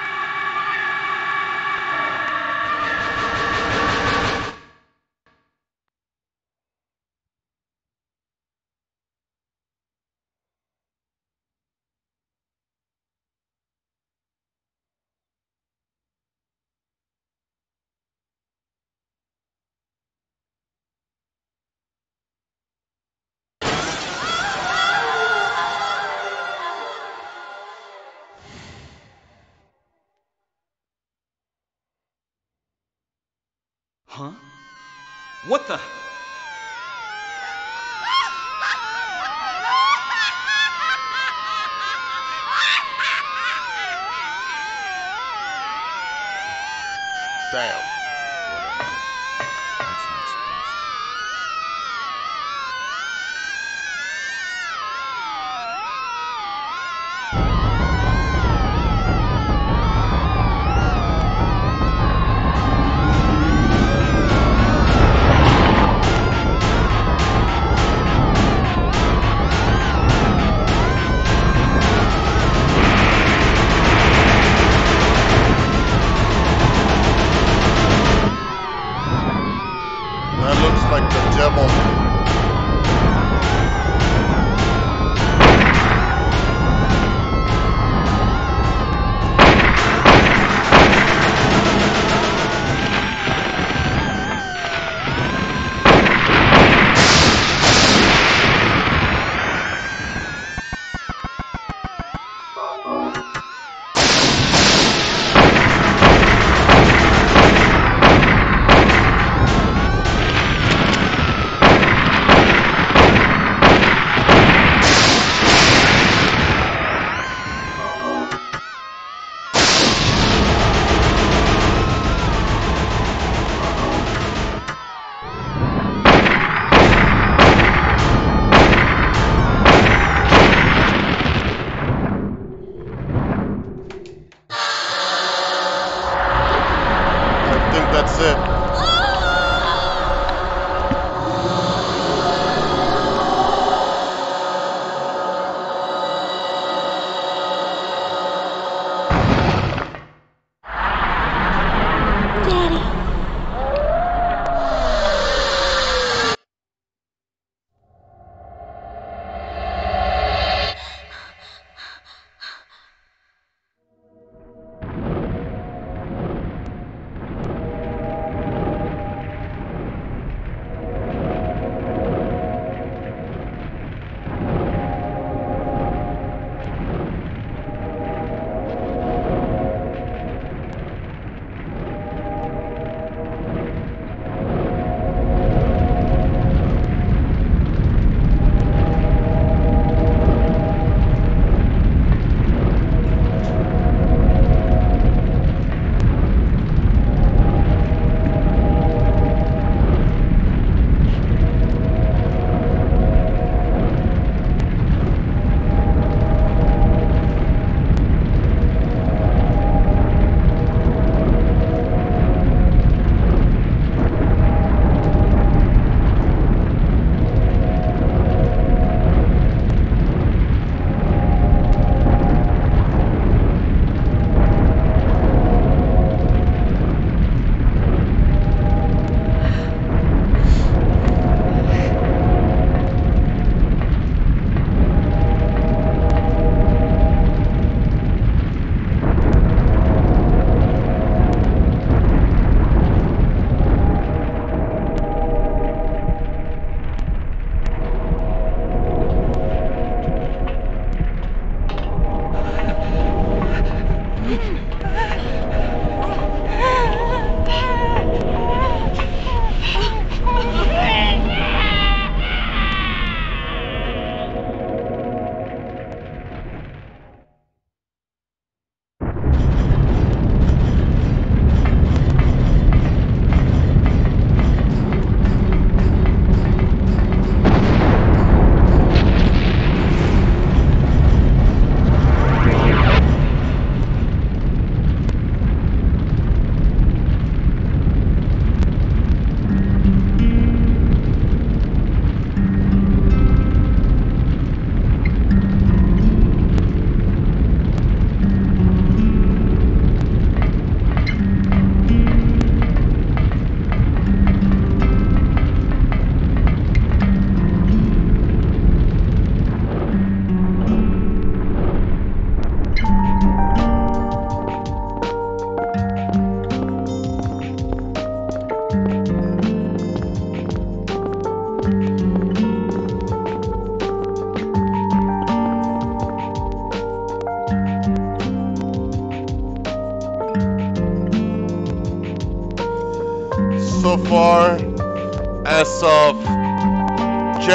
S2: Huh? What the?
S1: Damn.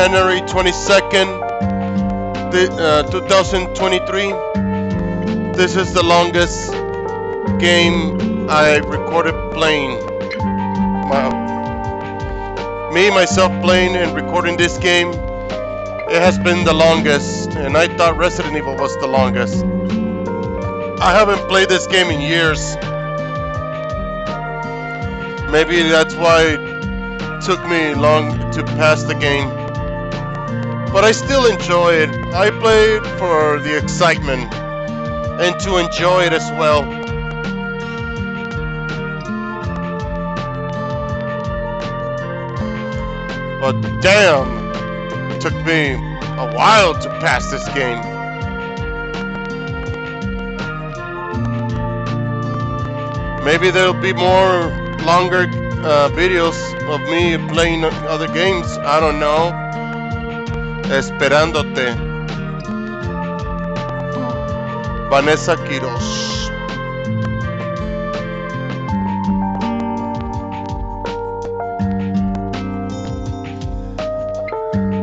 S1: January 22nd, the, uh, 2023, this is the longest game I recorded playing. My, me, myself playing and recording this game, it has been the longest, and I thought Resident Evil was the longest. I haven't played this game in years. Maybe that's why it took me long to pass the game. But I still enjoy it. I play it for the excitement and to enjoy it as well. But damn, it took me a while to pass this game. Maybe there'll be more longer uh, videos of me playing other games. I don't know. Esperándote. Vanessa Quiroz.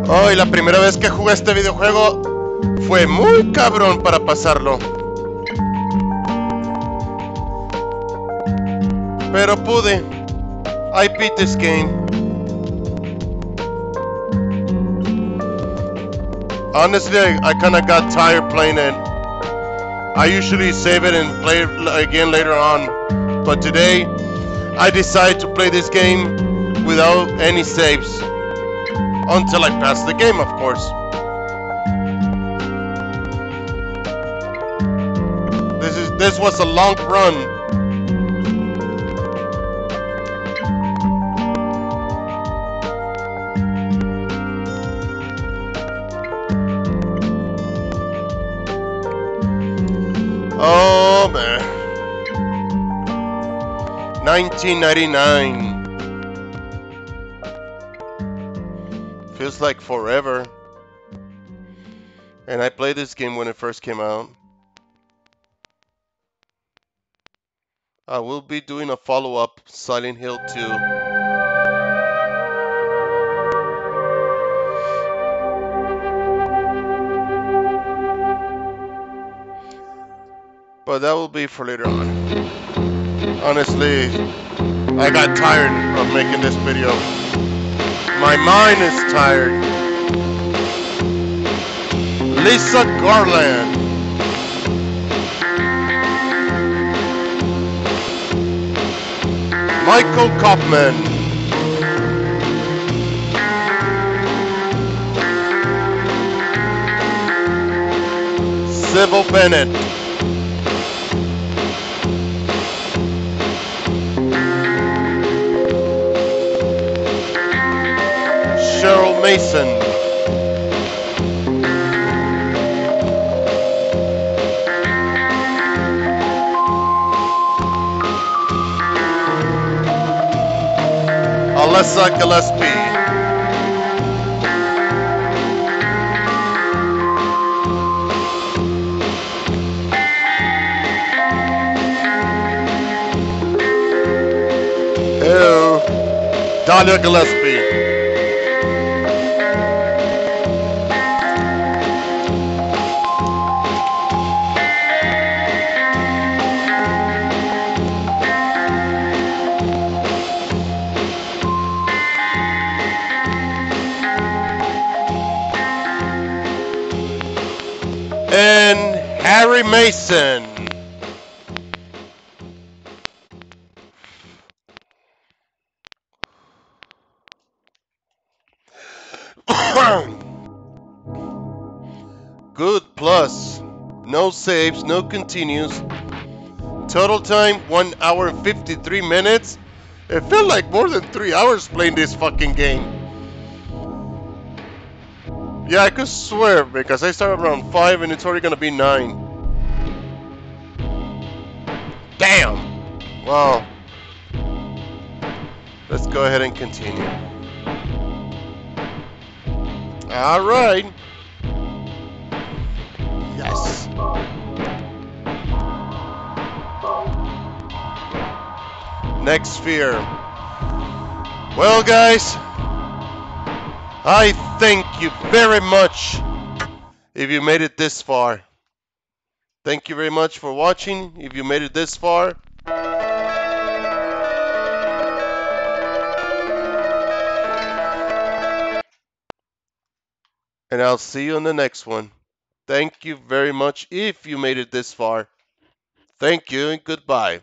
S1: Oh, y la primera vez que jugué este videojuego fue muy cabrón para pasarlo. Pero pude. I beat this game. Honestly, I, kind of got tired playing it. I usually save it and play it again later on. But today, I decided to play this game without any saves. Until I pass the game, of course. This is this was a long run. 1999. Feels like forever. And I played this game when it first came out. I will be doing a follow up Silent Hill 2. But that will be for later on. Honestly, I got tired of making this video. My mind is tired. Lisa Garland. Michael Kaufmann. Cybil Bennett. Cheryl Mason. Alessa Gillespie. Ew. Dahlia Gillespie. Mason. Good plus. No saves, no continues. Total time 1 hour and 53 minutes. It felt like more than 3 hours playing this fucking game. Yeah, I could swear because I started around 5 and it's already gonna be 9. Damn! Well, let's go ahead and continue. All right. Yes. Next Fear. Well, guys, I thank you very much if you made it this far. Thank you very much for watching. If you made it this far, and I'll see you on the next one. Thank you very much if you made it this far. Thank you and goodbye.